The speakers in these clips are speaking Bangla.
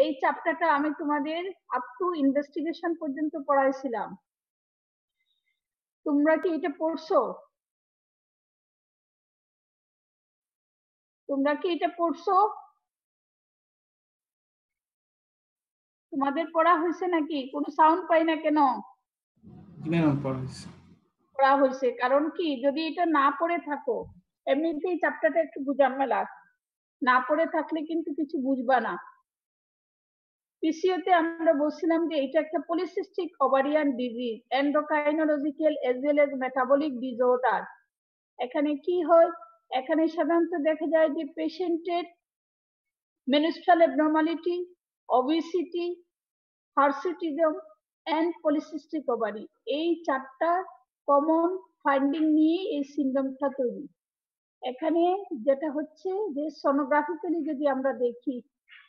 এই চ্যাপ্টারটা আমি তোমাদের আপ টু ইনভেস্টিগেশন পর্যন্ত পড়াইছিলাম। তোমরা কি এটা পড়ছো? তোমরা কি এটা পড়ছো? তোমাদের পড়া হয়েছে নাকি? কোনো সাউন্ড পাই না কেন? ম্যাডাম পড়া হয়েছে। পড়া হয়েছে কারণ কি যদি এটা না পড়ে থাকো এমনিতেই চ্যাপ্টারটা একটু বুঝামেলা না পড়ে থাকলে কিন্তু কিছু বুঝবা না। পিসিওতে আমরা বলছিলাম যে এটা একটা polycystic ovarian disease endocrinological as well as metabolic disorder এখানে কি হয়? এখানে সাধারণত দেখা যায় যে পেশেন্টের menstrual abnormality obesity hirsutism and polycystic ovary এই চারটা কমন ফাইন্ডিং নিয়ে এই সিন্ড্রোমটা তৈরি। এখানে যেটা হচ্ছে যে সোনোগ্রাফিক্যালি যদি আমরা দেখি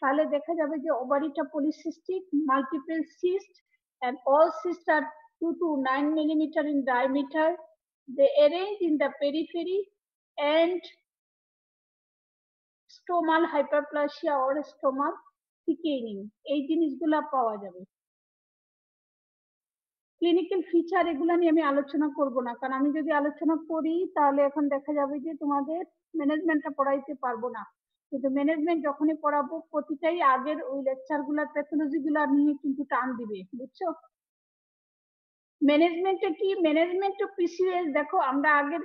তাহলে দেখা যাবে যে ওভারিটা polycystic multiple cyst and all cysts are 2 to 9 millimeter in diameter. They arrange in the periphery and stromal hyperplasia or stromal thickening এই জিনিসগুলা পাওয়া যাবে। ক্লিনিক্যাল ফিচার এগুলা নিয়ে আমি আলোচনা করব না, কারণ আমি যদি আলোচনা করি তাহলে এখন দেখা যাবে যে তোমাদের ম্যানেজমেন্টটা পড়াইতে পারব না। কিন্তু ম্যানেজমেন্ট যখনই পড়াবো, প্রতিটাই আগের ওই লেকচারগুলার প্যাথোলজি গুলা নিয়ে কিন্তু টান দিবে, বুঝছ? ম্যানেজমেন্টে কি ম্যানেজমেন্ট পিসিএস দেখো আমরা আগের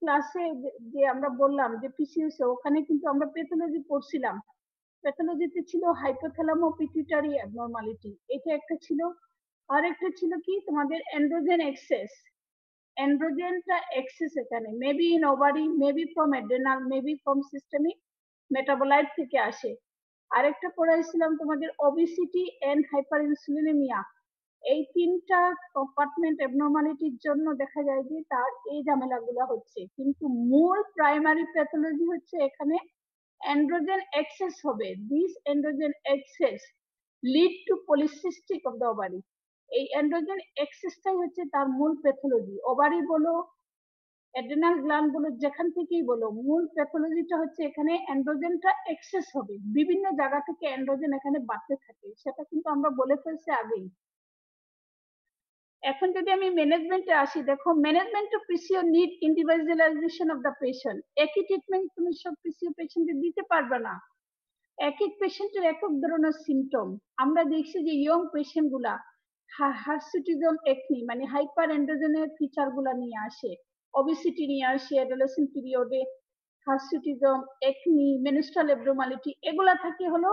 ক্লাসে যে আমরা বললাম যে পিসিএস ওখানে কিন্তু আমরা প্যাথোলজি পড়ছিলাম। প্যাথোলজিতে ছিল হাইপোথ্যালামো পিটুইটারি অ্যাবনর্মালিটি এটা একটা ছিল। আর একটা ছিল কি, তোমাদের এন্ড্রোজেন এক্সেস এন্ড্রোজেনটা এক্সেস এখানে maybe in ovary maybe from adrenal maybe from systemic metabolite থেকে আসে। আরেকটা পড়াইছিলাম তোমাদের ওবিসিটি এন্ড হাইপার ইনসুলিনেমিয়া এই তিনটা কম্পার্টমেন্ট অ্যাবনর্মালিটির জন্য দেখা যায় যে তার এই ঝামেলাগুলো হচ্ছে। কিন্তু মূল প্রাইমারি প্যাথোলজি হচ্ছে এখানে অ্যান্ড্রোজেন এক্সেস হবে। This androgen excess lead to polycystic of the ovary এই অ্যান্ড্রোজেন এক্সেসটাই হচ্ছে তার মূল প্যাথোলজি ওভারি বলো অ্যাড্রেনাল গ্ল্যান্ড বলো যেখান থেকেই বলো, মূল প্যাথোলজিটা হচ্ছে এখানে অ্যান্ড্রোজেনটা এক্সেস হবে। বিভিন্ন জায়গা থেকে অ্যান্ড্রোজেন এখানে বাড়তে থাকে, সেটা কিন্তু আমরা বলে ফেলছি আগেই। এখন যদি আমি ম্যানেজমেন্টে আসি, দেখো management of PCO need individualization of the patient একই ট্রিটমেন্ট তুমি সব পিসিও পেশেন্টে দিতে পারবে না। এক এক পেশেন্টের এক এক ধরনের সিমটম আমরা দেখছি যে ইয়ং পেশেন্টগুলা হার্সিটিজম একনি মানে হাইপার এন্ড্রোজেনের ফিচারগুলা নিয়ে আসে। ওবিসিটি নিয়ে আসে অ্যাডোলেসেন্ট পিরিয়ডে হার্সিটিজম একনি মেনস্ট্রাল এব্রোমালিটি এগুলা থাকে হলো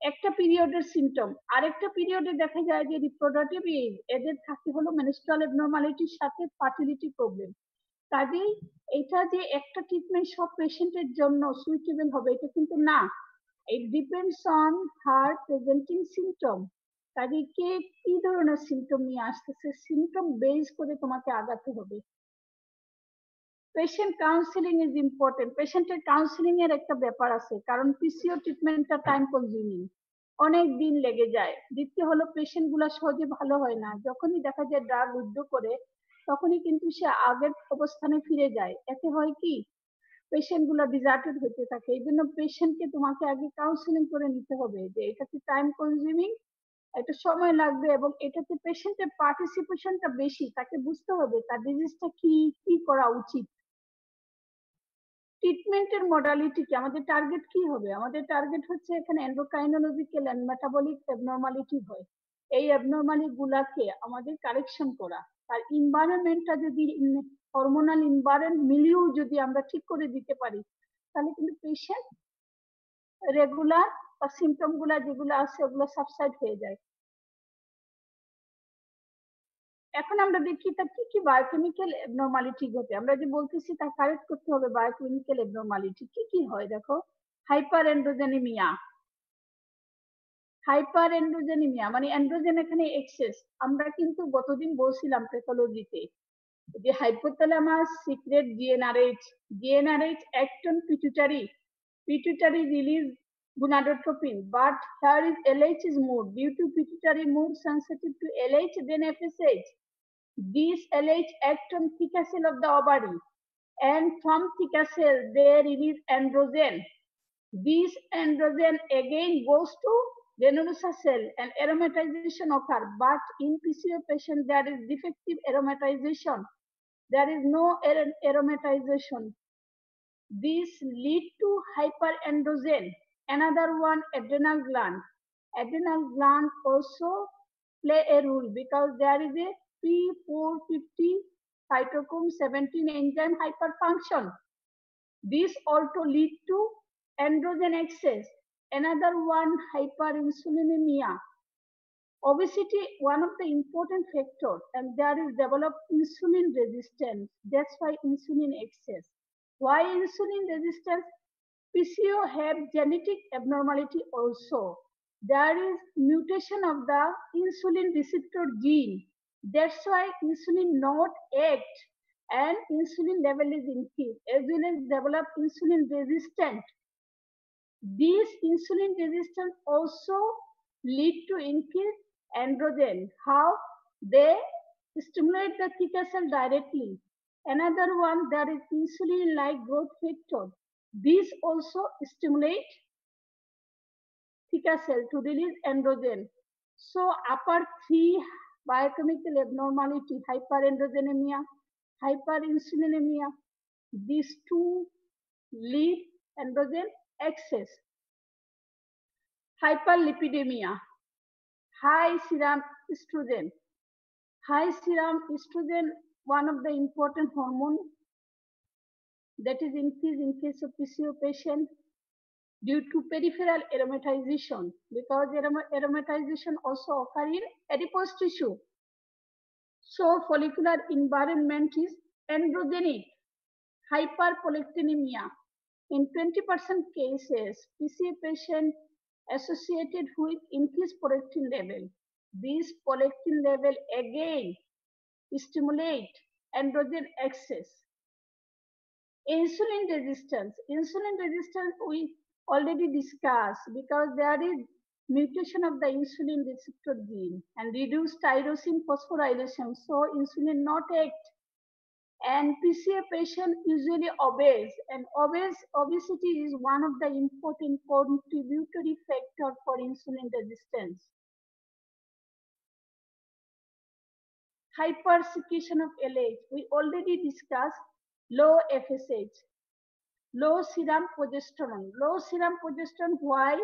একটা পিরিয়ডের সিমটম আরেকটা পিরিয়ডে দেখা যায় যে রিপ্রোডাক্টিভ এজ এদের থাকে হলো মেনস্ট্রাল এবনর্মালিটির সাথে ফার্টিলিটি প্রবলেম কাজেই এটা যে একটা ট্রিটমেন্ট সব পেশেন্টের জন্য সুইটেবল হবে, এটা কিন্তু না। It depends on her presenting symptom কাজে কে কি ধরনের সিমটম নিয়ে আসতেছে সিমটম বেস করে তোমাকে আগাতে হবে। পেশেন্ট কাউন্সিলিং ইজ ইম্পর্টেন্ট পেশেন্টের কাউন্সিলিং এর একটা ব্যাপার আছে, কারণ পিসিও ট্রিটমেন্টটা টাইম কনজিউমিং অনেক দিন লেগে যায়। দ্বিতীয় হলো পেশেন্টগুলা সহজে ভালো হয় না। যখনই দেখা যায় ড্রাগ উইথড্র করে, তখনই কিন্তু সে আগের অবস্থানে ফিরে যায়। এতে হয় কি? পেশেন্টগুলা ডিজার্টেড হতে থাকে। এই জন্য পেশেন্টকে তোমাকে আগে কাউন্সিলিং করে নিতে হবে যে এটা কি টাইম কনজিউমিং একটা সময় লাগবে এবং এটাতে পেশেন্টের পার্টিসিপেশনটা বেশি। তাকে বুঝতে হবে তার ডিজিজটা কি কি করা উচিত। ট্রিটমেন্টের মডালিটি কি? আমাদের টার্গেট কি হবে? আমাদের টার্গেট হচ্ছে এখানে এন্ডোকাইনোলজিক্যাল এন্ড মেটাবলিক অ্যাবনর্মালিটি হয়। এই অ্যাবনর্মালি গুলাকে আমাদের কারেকশন করা। আর ইনভায়রনমেন্টটা যদি হরমোনাল ইনভায়রনমেন্ট মিলিয়েও যদি আমরা ঠিক করে দিতে পারি, তাহলে কিন্তু পেশেন্ট রেগুলার বা সিমটমগুলা যেগুলো আছে ওগুলো সাবসাইড হয়ে যায়। এখন আমরা দেখি তার কি কি বায়োকেমিক্যাল এবনর্মালিটি ঘটে। আমরা যে বলতেছি তা কারেক্ট করতে হবে বায়োকেমিক্যাল এবনর্মালিটি কি কি হয় দেখো? হাইপার এন্ড্রোজেনিমিয়া হাইপার এন্ড্রোজেনিমিয়া মানে এন্ড্রোজেন এখানে এক্সেস আমরা কিন্তু গতদিন বলছিলাম প্যাথোলজিতে যে hypothalamus secrete GnRH GnRH act on pituitary pituitary release gonadotropin but here is LH is more due to pituitary more sensitive to LH than FSH These LH act on theca cell of the ovary and from theca cell they androgen. This androgen again goes to granulosa cell and aromatization occur. But in PCO patient, there is defective aromatization. There is no ar- aromatization. This lead to hyperandrogen. Another one, adrenal gland. Adrenal gland also play a role because there is a P450 cytochrome 17 enzyme hyperfunction. This also lead to androgen excess. Another one, hyperinsulinemia. Obesity, one of the important factors, and there is developed insulin resistance. That's why insulin excess. Why insulin resistance? PCO have genetic abnormality also. There is mutation of the insulin receptor gene. That's why insulin not act and insulin level is increased as well as develop insulin resistant. These insulin resistance also lead to increased androgen. How? They stimulate the theca cell directly. Another one, there is insulin-like growth factor. These also stimulate theca cell to release androgen. So upper three biochemical abnormality, hyperandrogenemia, hyperinsulinemia, these two lead androgen excess. Hyperlipidemia, high serum estrogen. High serum estrogen, one of the important hormone that is increased in case of PCO patient due to peripheral aromatization because arom- aromatization also occur in adipose tissue. So follicular environment is androgenic. Hyperprolactinemia. In 20% cases, PCA patient associated with increased prolactin level. This prolactin level again stimulate androgen excess. Insulin resistance. Insulin resistance we already discussed because there is mutation of the insulin receptor gene and reduced tyrosine phosphorylation. So insulin not act. And PCA patient usually obese and obese, obesity is one of the important contributory factor for insulin resistance. Hypersecretion of LH. We already discussed low FSH, low serum progesterone. Low serum progesterone, why?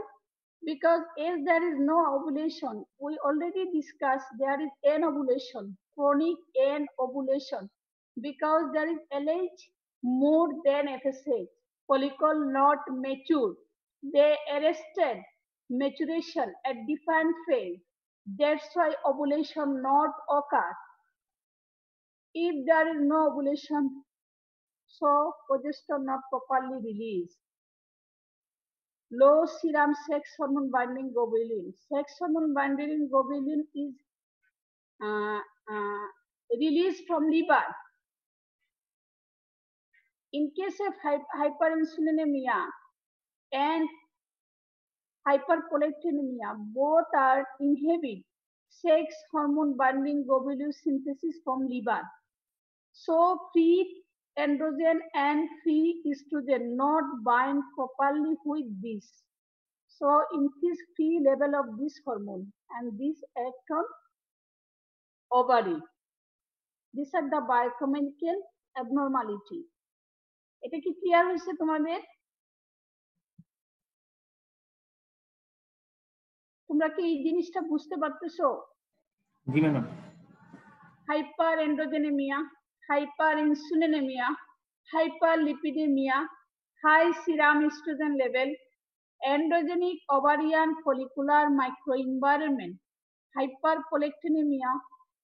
Because as there is no ovulation, we already discussed there is an ovulation, chronic an ovulation, because there is LH more than FSH, follicle not mature. They arrested maturation at different phase. That's why ovulation not occur. If there is no ovulation, so progesterone not properly released. Low serum sex hormone binding globulin. Sex hormone binding globulin is uh, uh, released from liver. In case of hyperinsulinemia and hyperprolactinemia, both are inhibit sex hormone binding globulin synthesis from liver. So free androgen and free estrogen not bind properly with this. So increase free level of this hormone and this act on ovary. These are the biochemical abnormality. এটা কি ক্লিয়ার হয়েছে তোমাদের তোমরা কি এই জিনিসটা বুঝতে পারতেছো জি madam hyper androgenemia hyper lipidemia high serum estrogen level androgenic ovarian follicular microenvironment hyperprolactinemia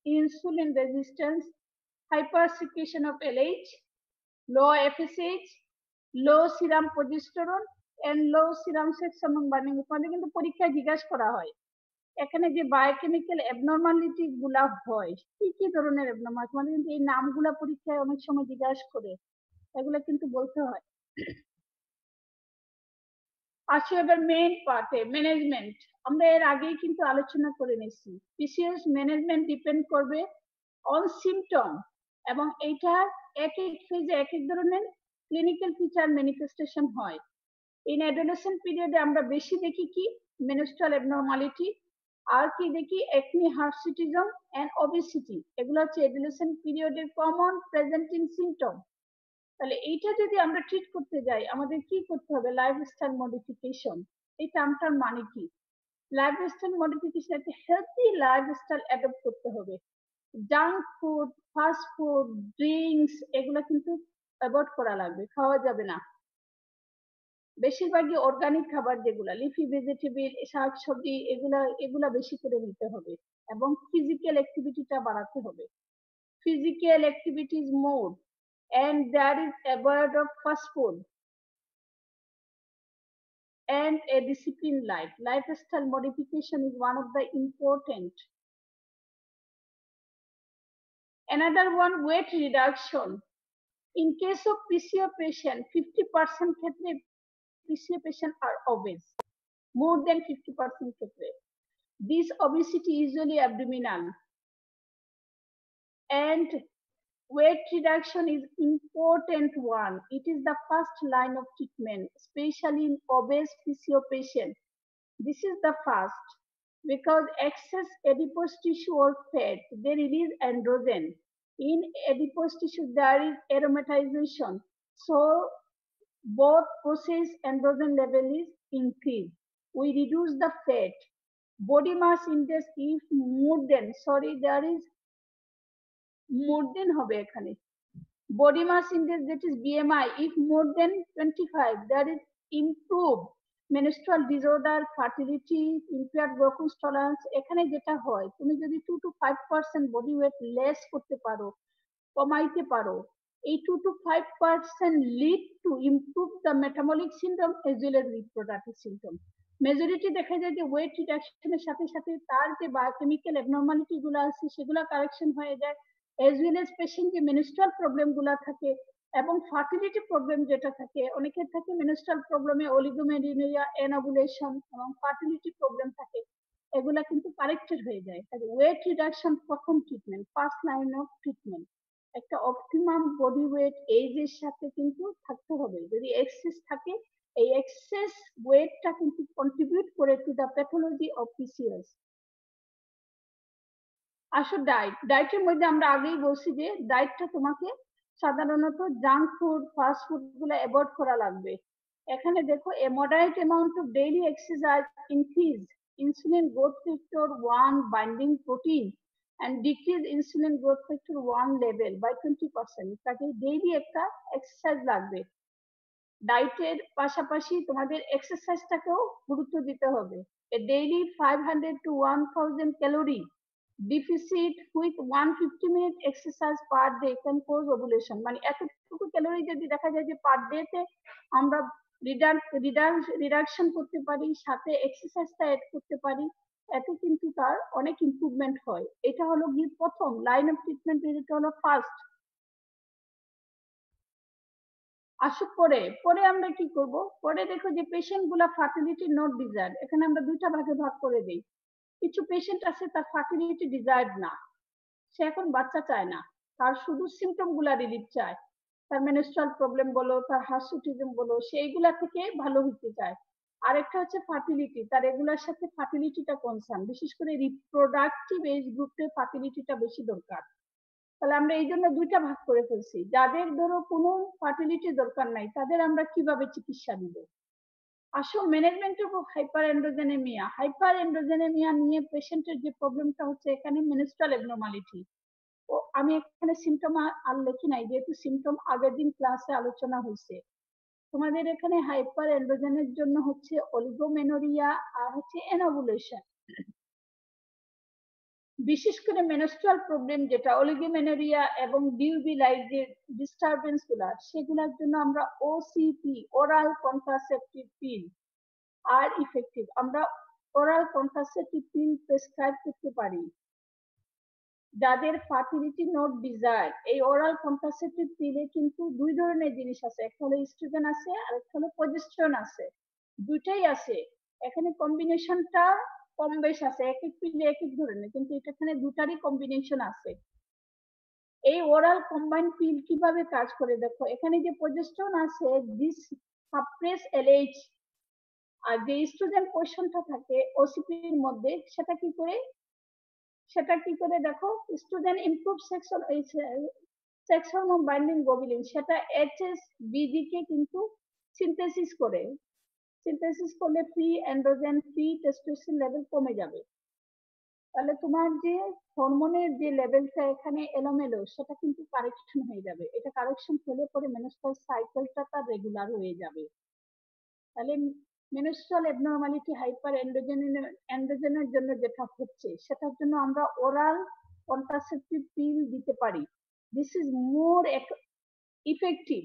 insulin resistance hypersecretion of LH low FSH low serum progesterone and low serum sex hormone burning কিন্তু পরীক্ষায় জিজ্ঞাসা করা হয় এখানে যে বায়োকেমিক্যাল অ্যাবনর্মালিটি গুলা হয়, কি কি ধরনের অ্যাবনর্মাল তোমাদের কিন্তু এই নামগুলা পরীক্ষায় অনেক সময় জিজ্ঞাসা করে, এগুলো কিন্তু বলতে হয়। আসি এবার মেইন পার্টে ম্যানেজমেন্ট আমরা এর আগেই কিন্তু আলোচনা করে নিয়েছি। পিসিএস ম্যানেজমেন্ট ডিপেন্ড করবে অন সিমটম এবং এইটার এক এক ফেজে এক এক ধরনের ক্লিনিক্যাল ফিচার ম্যানিফেস্টেশন হয়। ইন অ্যাডোলেসেন্ট পিরিয়ডে আমরা বেশি দেখি কি? মেনস্ট্রাল অ্যাবনর্মালিটি আর কি দেখি? একনি হার্সিটিজম এন্ড ওবেসিটি এগুলো হচ্ছে অ্যাডোলেসেন্ট পিরিয়ডের কমন প্রেজেন্টিং সিমটম তাহলে এইটা যদি আমরা ট্রিট করতে যাই, আমাদের কি করতে হবে? লাইফস্টাইল মডিফিকেশন এই টার্মটার মানে কি? লাইফস্টাইল মডিফিকেশন একটা হেলদি লাইফস্টাইল অ্যাডপ্ট করতে হবে। Junk food fast food drinks এগুলো কিন্তু অ্যাভয়েড করা লাগবে, খাওয়া যাবে না। বেশিরভাগই অর্গানিক খাবার যেগুলা লিফি ভেজিটেবল শাক সবজি এগুলা এগুলা বেশি করে নিতে হবে এবং ফিজিক্যাল অ্যাক্টিভিটিটা বাড়াতে হবে physical activities more and there is avoid of fast food and a disciplined life. Lifestyle modification is one of the important. Another one, weight reduction. In case of PCO patient, 50% ক্ষেত্রে PCA patients are obese, more than 50% of them. This obesity is usually abdominal. And weight reduction is important one. It is the first line of treatment, especially in obese PCO patients. This is the first because excess adipose tissue or fat, they release androgen. In adipose tissue, there is aromatization. So both process androgen level is increased. We reduce the fat. Body mass index if more than, sorry, there is more than হবে এখানে index that is BMI if more than twenty five that is improve menstrual disorder fertility impaired glucose tolerance এখানে যেটা হয় তুমি যদি two to five percent body weight less করতে পারো কমাইতে পারো এই two to five percent lead to improve the metabolic syndrome as well as reproductive syndrome majority দেখা যায় যে ওয়েট রিডাকশনের সাথে সাথে তার যে বায়োকেমিক্যাল অ্যাবনর্মালিটি গুলো আছে, সেগুলো কারেকশন হয়ে যায় এজ ওয়েল এজ পেশেন্ট যে মেনস্ট্রাল প্রবলেমগুলা থাকে এবং ফার্টিলিটি প্রবলেম যেটা থাকে অনেকের থাকে মেনস্ট্রাল প্রবলেমে অলিগোমেরিনিয়া এনাবুলেশন এবং ফার্টিলিটি প্রবলেম থাকে, এগুলা কিন্তু কারেক্টেড হয়ে যায়। ওয়েট রিডাকশন প্রথম treatment first line of treatment একটা অপটিমাম বডি ওয়েট এইজের সাথে কিন্তু থাকতে হবে। যদি এক্সেস থাকে, এই এক্সেস ওয়েটটা কিন্তু কন্ট্রিবিউট করে to the pathology of PCOS আসো ডায়েট ডায়েটের মধ্যে আমরা আগেই বলছি যে ডায়েটটা তোমাকে সাধারণত জাঙ্ক ফুড ফাস্ট ফুডগুলো অ্যাভয়েড করা লাগবে। এখানে দেখো a moderate amount of daily exercise increase insulin growth factor one binding protein and decrease insulin growth factor one level by twenty percent তাকে ডেইলি একটা এক্সারসাইজ লাগবে। ডায়েটের পাশাপাশি তোমাদের এক্সারসাইজটাকেও গুরুত্ব দিতে হবে। Daily five hundred to one thousand calorie deficit with 150 minute exercise per day can cause ovulation মানে এতটুকু ক্যালোরি যদি দেখা যায় যে পার ডে তে আমরা রিডাকশন করতে পারি, সাথে এক্সারসাইজটা এড করতে পারি এতে কিন্তু তার অনেক ইম্প্রুভমেন্ট হয়। এটা হলো গিয়ে প্রথম লাইন অফ ট্রিটমেন্ট এটা হলো ফার্স্ট আসুক পরে পরে আমরা কি করব? পরে দেখো যে পেশেন্টগুলা ফার্টিলিটি নট ডিজায়ার এখানে আমরা দুইটা ভাগে ভাগ করে দিই। কিছু পেশেন্ট আছে তার ফার্টিলিটি ডিজায়ার্ড না, সে এখন বাচ্চা চায় না, তার শুধু সিমটমগুলা রিলিফ চায়। তার মেনস্ট্রাল প্রবলেম বলো, তার হার্সুটিজম বলো, সেইগুলা থেকে ভালো হতে চায়। আরেকটা হচ্ছে ফার্টিলিটি তার এগুলার সাথে ফার্টিলিটিটা কনসার্ন বিশেষ করে রিপ্রোডাক্টিভ এজ গ্রুপে ফার্টিলিটিটা বেশি দরকার। তাহলে আমরা এই জন্য দুইটা ভাগ করে ফেলছি, যাদের ধরো কোনো ফার্টিলিটি দরকার নাই, তাদের আমরা কীভাবে চিকিৎসা দিব আসো management of hyper androgenemia hyper androgenemia নিয়ে পেশেন্টের যে প্রবলেমটা হচ্ছে এখানে মেনস্ট্রাল ও, আমি এখানে সিমটম আর লিখি নাই, যেহেতু সিমটম আগের দিন ক্লাসে আলোচনা হয়েছে। তোমাদের এখানে হাইপার এন্ড্রোজেনের জন্য হচ্ছে অলিগোমেনোরিয়া আর হচ্ছে এনোভুলেশন বিশেষ করে মেনস্ট্রাল প্রবলেম যেটা অলিগোমেনোরিয়া এবং ডিউবি লাইট যে ডিস্টারবেন্সগুলা, সেগুলোর জন্য আমরা ওসিপি ওরাল কন্ট্রাসেপটিভ পিল আর ইফেক্টিভ আমরা ওরাল কন্ট্রাসেপটিভ পিল প্রেসক্রাইব করতে পারি। যাদের ফার্টিলিটি নট ডিজায়ার এই ওরাল কন্ট্রাসেপটিভ পিলে কিন্তু দুই ধরনের জিনিস আছে একটা হলো ইস্ট্রোজেন আছে, আর একটা হলো প্রজেস্টেরন আছে, দুইটাই আছে। এখানে কম্বিনেশনটা কম বেশ আছে, এক এক পিলে এক এক ধরনের, কিন্তু এটা এখানে দুটারই কম্বিনেশন আছে। এই ওরাল কম্বাইন্ড পিল কীভাবে কাজ করে দেখো, এখানে যে প্রজেস্টন আছে দিস সাপ্রেস এলএইচ আর যে স্টুডেন্ট কোশ্চেনটা থাকে ওসিপির মধ্যে, সেটা কি করে সেটা কি করে দেখো? Student improve section sex hormone binding globulin সেটা এইচএস বিজি কে কিন্তু সিনথেসিস করে। সিনথেসিস করলে free androgen free testosterone level কমে যাবে। তাহলে তোমার যে হরমোনের যে লেভেলটা এখানে এলোমেলো, সেটা কিন্তু কারেকশন হয়ে যাবে। এটা কারেকশন হলে পরে মেনস্ট্রাল সাইকেলটা তার রেগুলার হয়ে যাবে। তাহলে মেনস্ট্রাল অ্যাবনর্মালিটি হাইপার এন্ড্রোজেনের জন্য যেটা হচ্ছে, সেটার জন্য আমরা ওরাল কন্ট্রাসেপটিভ পিল দিতে পারি। দিস ইজ মোর ইফেক্টিভ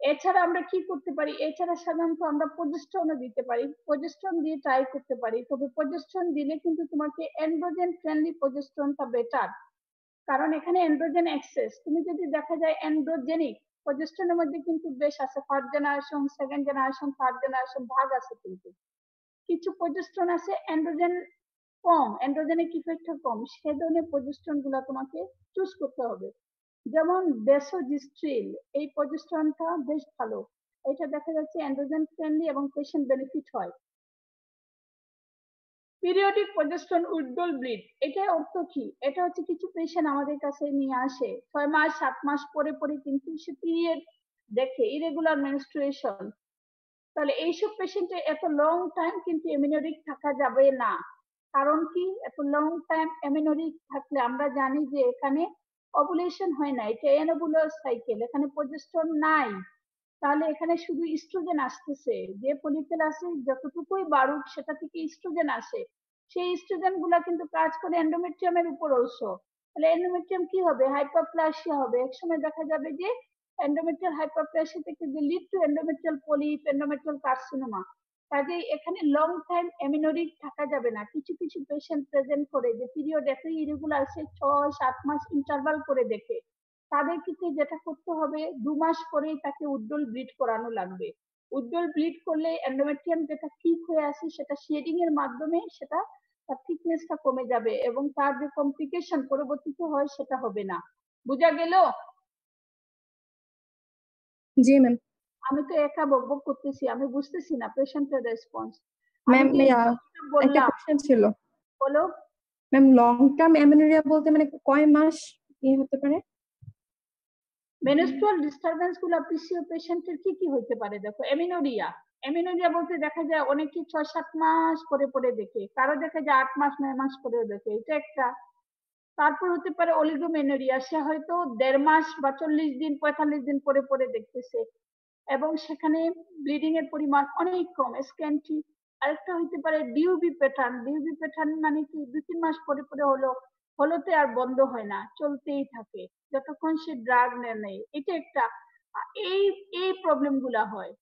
এছাড়া আমরা কি করতে পারি? এছাড়া সাধারণত আমরা প্রজেস্ট্রনও দিতে পারি। প্রজেস্ট্রন দিয়ে ট্রাই করতে পারি। তবে প্রজেস্ট্রন দিলে কিন্তু তোমাকে এন্ড্রোজেন ফ্রেন্ডলি প্রজেস্ট্রনটা বেটার কারণ এখানে এন্ড্রোজেন অ্যাক্সেস তুমি যদি দেখা যায় এন্ড্রোজেনিক প্রজেস্ট্রনের মধ্যে কিন্তু বেশ আছে first generation second generation third generation ভাগ আছে কিন্তু। কিছু প্রজেস্ট্রন আছে এন্ড্রোজেন কম এন্ড্রোজেনিক ইফেক্টটা কম, সে ধরনের প্রজেস্ট্রনগুলো তোমাকে চুজ করতে হবে। যেমন বেসোজিস্ট্রিল, এই প্রজেস্ট্রনটা বেশ ভালো। এটা দেখা যাচ্ছে অ্যান্ড্রোজেন ফ্রেন্ডলি এবং পেশেন্ট বেনিফিট হয়। পিরিয়ডিক প্রজেস্ট্রন উইথড্রল ব্লিড এটা অর্থ কি? এটা হচ্ছে কিছু পেশেন্ট আমাদের কাছে নিয়ে আসে। ছয় মাস, সাত মাস পরে পরে কিন্তু সে পিরিয়ড দেখে ইরেগুলার মেনস্ট্রুয়েশন তাহলে এইসব পেশেন্টে এত লং টাইম কিন্তু এমিনোরিক থাকা যাবে না। কারণ কি? এত লং টাইম এমিনোরিক থাকলে আমরা জানি যে এখানে অবুলেশন হয় না, এটা এনোবুলার সাইকেল এখানে প্রজেস্ট্রন নাই। তাহলে এখানে শুধু ইস্ট্রোজেন আসতেছে। যে পলিফেল আছে যতটুকুই বাড়ুক, সেটা থেকে ইস্ট্রোজেন আসে। সেই ইস্ট্রোজেনগুলা কিন্তু কাজ করে এন্ডোমেট্রিয়ামের উপর অবশ্য তাহলে এন্ডোমেট্রিয়াম কি হবে? হাইপারপ্লাসিয়া হবে। একসময় দেখা যাবে যে এন্ডোমেট্রিয়াল হাইপারপ্লাসিয়া থেকে lead to endometrial polyp endometrial carcinoma কাজেই এখানে লং টাইম এমিনোরিক থাকা যাবে না। কিছু কিছু পেশেন্ট প্রেজেন্ট করে যে পিরিয়ড এত ইরেগুলার সে ছয়, সাত মাস ইন্টারভাল করে দেখে। তাদের ক্ষেত্রে যেটা করতে হবে দু মাস পরেই তাকে উজ্জ্বল ব্লিড করানো লাগবে। উজ্জ্বল ব্লিড করলে এন্ডোমেট্রিয়াম যেটা ঠিক হয়ে আসে সেটা শেডিং এর মাধ্যমে সেটা তার থিকনেসটা কমে যাবে এবং তার যে কমপ্লিকেশন পরবর্তীতে হয় সেটা হবে না। বোঝা গেল? জি ম্যাম আমি তো একা বকবক করতেছি আমি বুঝতেছি না পেশেন্টের রেসপন্স ম্যাম একটা কোশ্চেন ছিল। বলো। ম্যাম লং টার্ম অ্যামেনোরিয়া বলতে মানে কয় মাস কি হতে পারে? মেনস্ট্রুয়াল ডিস্টারবেন্সগুলো পিসিও পেশেন্টের কি কি হতে পারে দেখো? এমিনোরিয়া এমিনোরিয়া বলতে দেখা যায় অনেকে ছয় সাত মাস পরে পরে দেখে, কারও দেখা যায় আট মাস, নয় মাস পরে দেখে, এটা একটা। তারপর হতে পারে অলিগোমেনোরিয়া সে হয়তো দেড় মাস বা চল্লিশ দিন, পঁয়তাল্লিশ দিন পরে পরে দেখতেছে। এবং সেখানে ব্লিডিং এর পরিমাণ অনেক কম স্ক্যানটি আরেকটা হইতে পারে ডিউবি প্যাটার্ন ডিউবি প্যাটার্ন মানে কি দুই তিন মাস পরে পরে হলো, হলোতে আর বন্ধ হয় না, চলতেই থাকে। যতক্ষণ সে ড্রাগ নেয় এটা একটা, এই এই প্রবলেমগুলা হয়।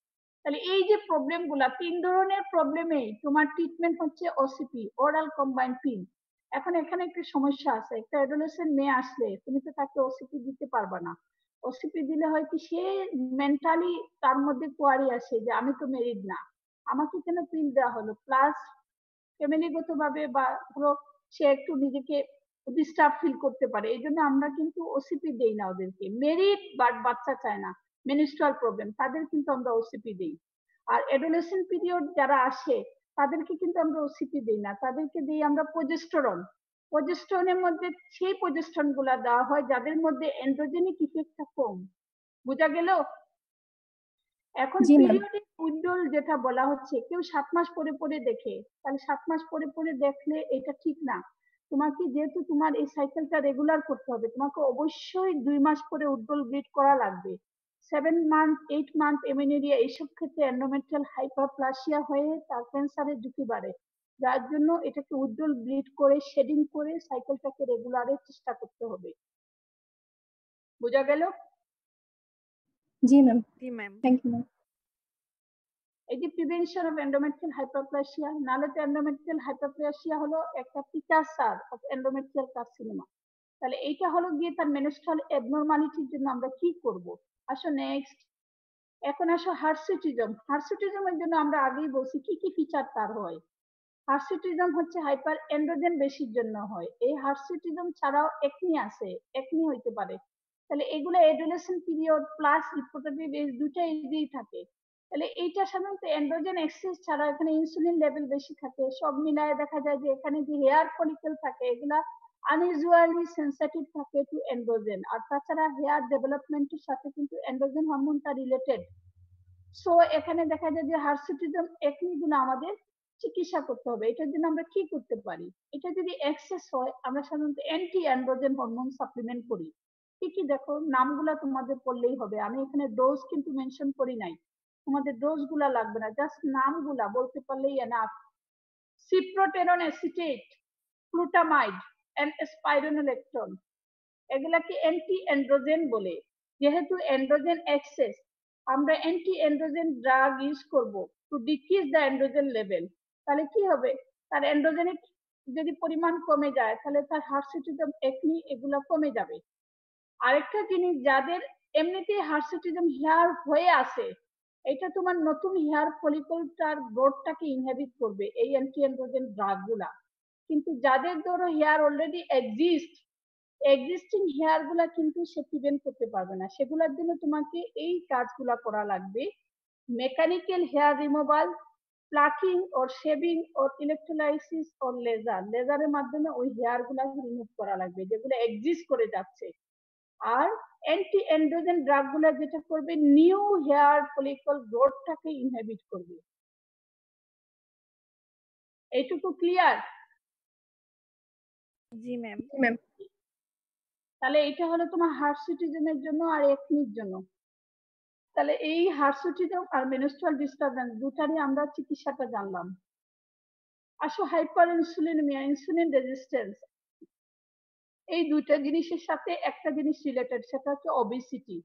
তাহলে এই যে প্রবলেমগুলা, তিন ধরনের প্রবলেমেই তোমার ট্রিটমেন্ট হচ্ছে ওসিপি ওরাল কম্বাইন্ড পিল এখন এখানে একটা সমস্যা আছে, একটা অ্যাডোলেসেন্ট মেয়ে আসলে, তুমি তো তাকে ওসিপি দিতে পারবা না। ওসিপি দিলে হয় কি, সে মেন্টালি তার মধ্যে কোয়ারি আসে যে, আমি তো মেরিড না। আমাকে কেন পিল দেওয়া হলো? প্লাস ফ্যামিলিগত ভাবে বা ধরো, সে একটু নিজেকে ডিস্টার্ব ফিল করতে পারে। এই জন্য আমরা কিন্তু ওসিপি দেই না ওদেরকে। মেরিড বাট বাচ্চা চায় না। মিনিস্ট্রাল প্রবলেম তাদের কিন্তু আমরা ওসিপি দেই। আর এডোলেসেন্ট পিরিয়ড যারা আসে তাদেরকে কিন্তু আমরা ওসিপি দিই না। তাদেরকে দিই আমরা প্রজেস্টোরন প্রজেস্টোরনের মধ্যে সেই প্রজেস্টনগুলা দেওয়া হয় যাদের মধ্যে এন্ড্রোজেনিক ইফেক্টটা কম। বোঝা গেল? এখন পিরিয়ডিক উইন্ডোল যেটা বলা হচ্ছে কেউ সাত মাস পরে পরে দেখে। তাহলে সাত মাস পরে পরে দেখলে এটা ঠিক না। তোমাকে যেহেতু তোমার এই সাইকেলটা রেগুলার করতে হবে তোমাকে অবশ্যই দুই মাস পরে উজ্জ্বল ব্লিড করা লাগবে। Seven month eight month amenorrhea এইসব ক্ষেত্রে এন্ডোমেট্রিয়াল হাইপারপ্লাসিয়া হয়ে তার ক্যান্সারের ঝুঁকি বাড়ে। যার জন্য এটাকে উজ্জ্বল ব্লিড করে শেডিং করে সাইকেলটাকে রেগুলারের চেষ্টা করতে হবে। বোঝা গেল? জি ম্যাম জি ম্যাম থ্যাংক ইউ ম্যাম যে প্রিভেনশন অফ এন্ডোমেট্রিয়াল হাইপারপ্লাসিয়া নাহলে তো এন্ডোমেট্রিয়াল হাইপারপ্লাসিয়া হলো একটা পিকাসার অফ এন্ডোমেট্রিয়াল কার্সিনোমা তাহলে এইটা হলো গিয়ে তার মেনস্ট্রাল অ্যাবনরমালিটির জন্য আমরা কি করব? আসো নেক্সট এখন আসো হার্সিটিজম হার্সিটিজমের জন্য আমরা আগেই বলছি কি কি ফিচার তার হয়? হার্সিটিজম হচ্ছে হাইপার এন্ড্রোজেন বেশির জন্য হয়। এই হার্সিটিজম ছাড়াও একনি আছে। একনি হইতে পারে। তাহলে এগুলো ovulation period plus reproductive age দুটা এজেই থাকে। তাহলে এইটা সাধারণত এন্ড্রোজেন এক্সেস ছাড়া এখানে ইনসুলিন লেভেল বেশি থাকে। সব মিলায় দেখা যায় যে এখানে যে হেয়ার ফলিকল থাকে, এগুলা আনইউজুয়ালি সেন্সিটিভ থাকে টু এন্ড্রোজেন আর তাছাড়া হেয়ার ডেভেলপমেন্টের সাথে কিন্তু এন্ড্রোজেন হরমোনটা রিলেটেড সো এখানে দেখা যায় যে হার্সিটিজমগুলো আমাদের চিকিৎসা করতে হবে। এটার জন্য আমরা কি করতে পারি? এটা যদি এক্সেস হয়, আমরা সাধারণত অ্যান্টি অ্যান্ড্রোজেন হরমোন সাপ্লিমেন্ট করি। কি কি দেখো, নামগুলা তোমাদের পড়লেই হবে। আমি এখানে ডোজ কিন্তু মেনশন করি নাই। তোমাদের ডোজগুলা লাগবে না জাস্ট নামগুলা বলতে পারলেই enough cyproterone acetate flutamide and spironolactone এগুলাকে অ্যান্টি অ্যান্ড্রোজেন বলে? যেহেতু অ্যান্ড্রোজেন এক্সেস আমরা অ্যান্টি অ্যান্ড্রোজেন ড্রাগ ইউজ করব to decrease the androgen level তাহলে কি হবে? তার অ্যান্ড্রোজেনিক যদি পরিমাণ কমে যায়, তাহলে তার হার্সিটিজম একনি এগুলো কমে যাবে। আরেকটা জিনিস, যাদের এমনিতেই হার্সিটিজম হেয়ার হয়ে আছে এটা তোমার নতুন হেয়ার ফলিকলটার গ্রোথটাকে ইনহেবিট করবে, এই অ্যান্টি অ্যান্ড্রোজেন ড্রাগগুলা। কিন্তু যাদের ধরো হেয়ার অলরেডি এক্সিস্ট এক্সিস্টিং হেয়ারগুলা কিন্তু সে প্রিভেন্ট করতে পারবে না। সেগুলোর জন্য তোমাকে এই কাজগুলা করা লাগবে। Mechanical hair removal plucking or shaving or electrolysis or laser লেজারের মাধ্যমে ওই হেয়ারগুলা রিমুভ করা লাগবে, যেগুলো এক্সিস্ট করে যাচ্ছে। আর অ্যান্টি এন্ড্রোজেন ড্রাগগুলা যেটা করবে নিউ হেয়ার ফলিকল গ্রোথটাকে ইনহিবিট করবে। এইটুকু ক্লিয়ার জি ম্যাম ম্যাম তাহলে এটা হলো তোমার হার্সিটিজমের জন্য আর একনির জন্য। তাহলে এই হার্সিটিজম আর মেনস্ট্রুয়াল ডিস্টারবেন্স দুটারই আমরা চিকিৎসাটা জানলাম। আসো হাইপার ইনসুলিনমিয়া ইনসুলিন রেজিস্ট্যান্স এই দুইটা জিনিসের সাথে একটা জিনিস রিলেটেড সেটা হচ্ছে ওবেসিটি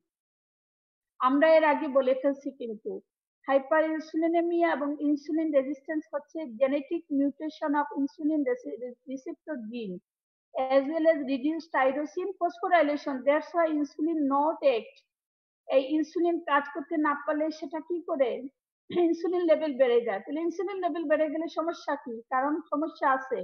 আমরা এর আগে বলে ফেলছি কিন্তু হাইপার ইনসুলিনেমিয়া এবং ইনসুলিন রেজিস্ট্যান্স হচ্ছে genetic mutation of insulin receptor gene as well as reduced tyrosine phosphorylation, that's why insulin not act. এই ইনসুলিন কাজ করতে না পারলে সেটা কি করে? ইনসুলিন লেভেল বেড়ে যায়। তাহলে ইনসুলিন লেভেল বেড়ে গেলে সমস্যা কি? কারণ সমস্যা আছে।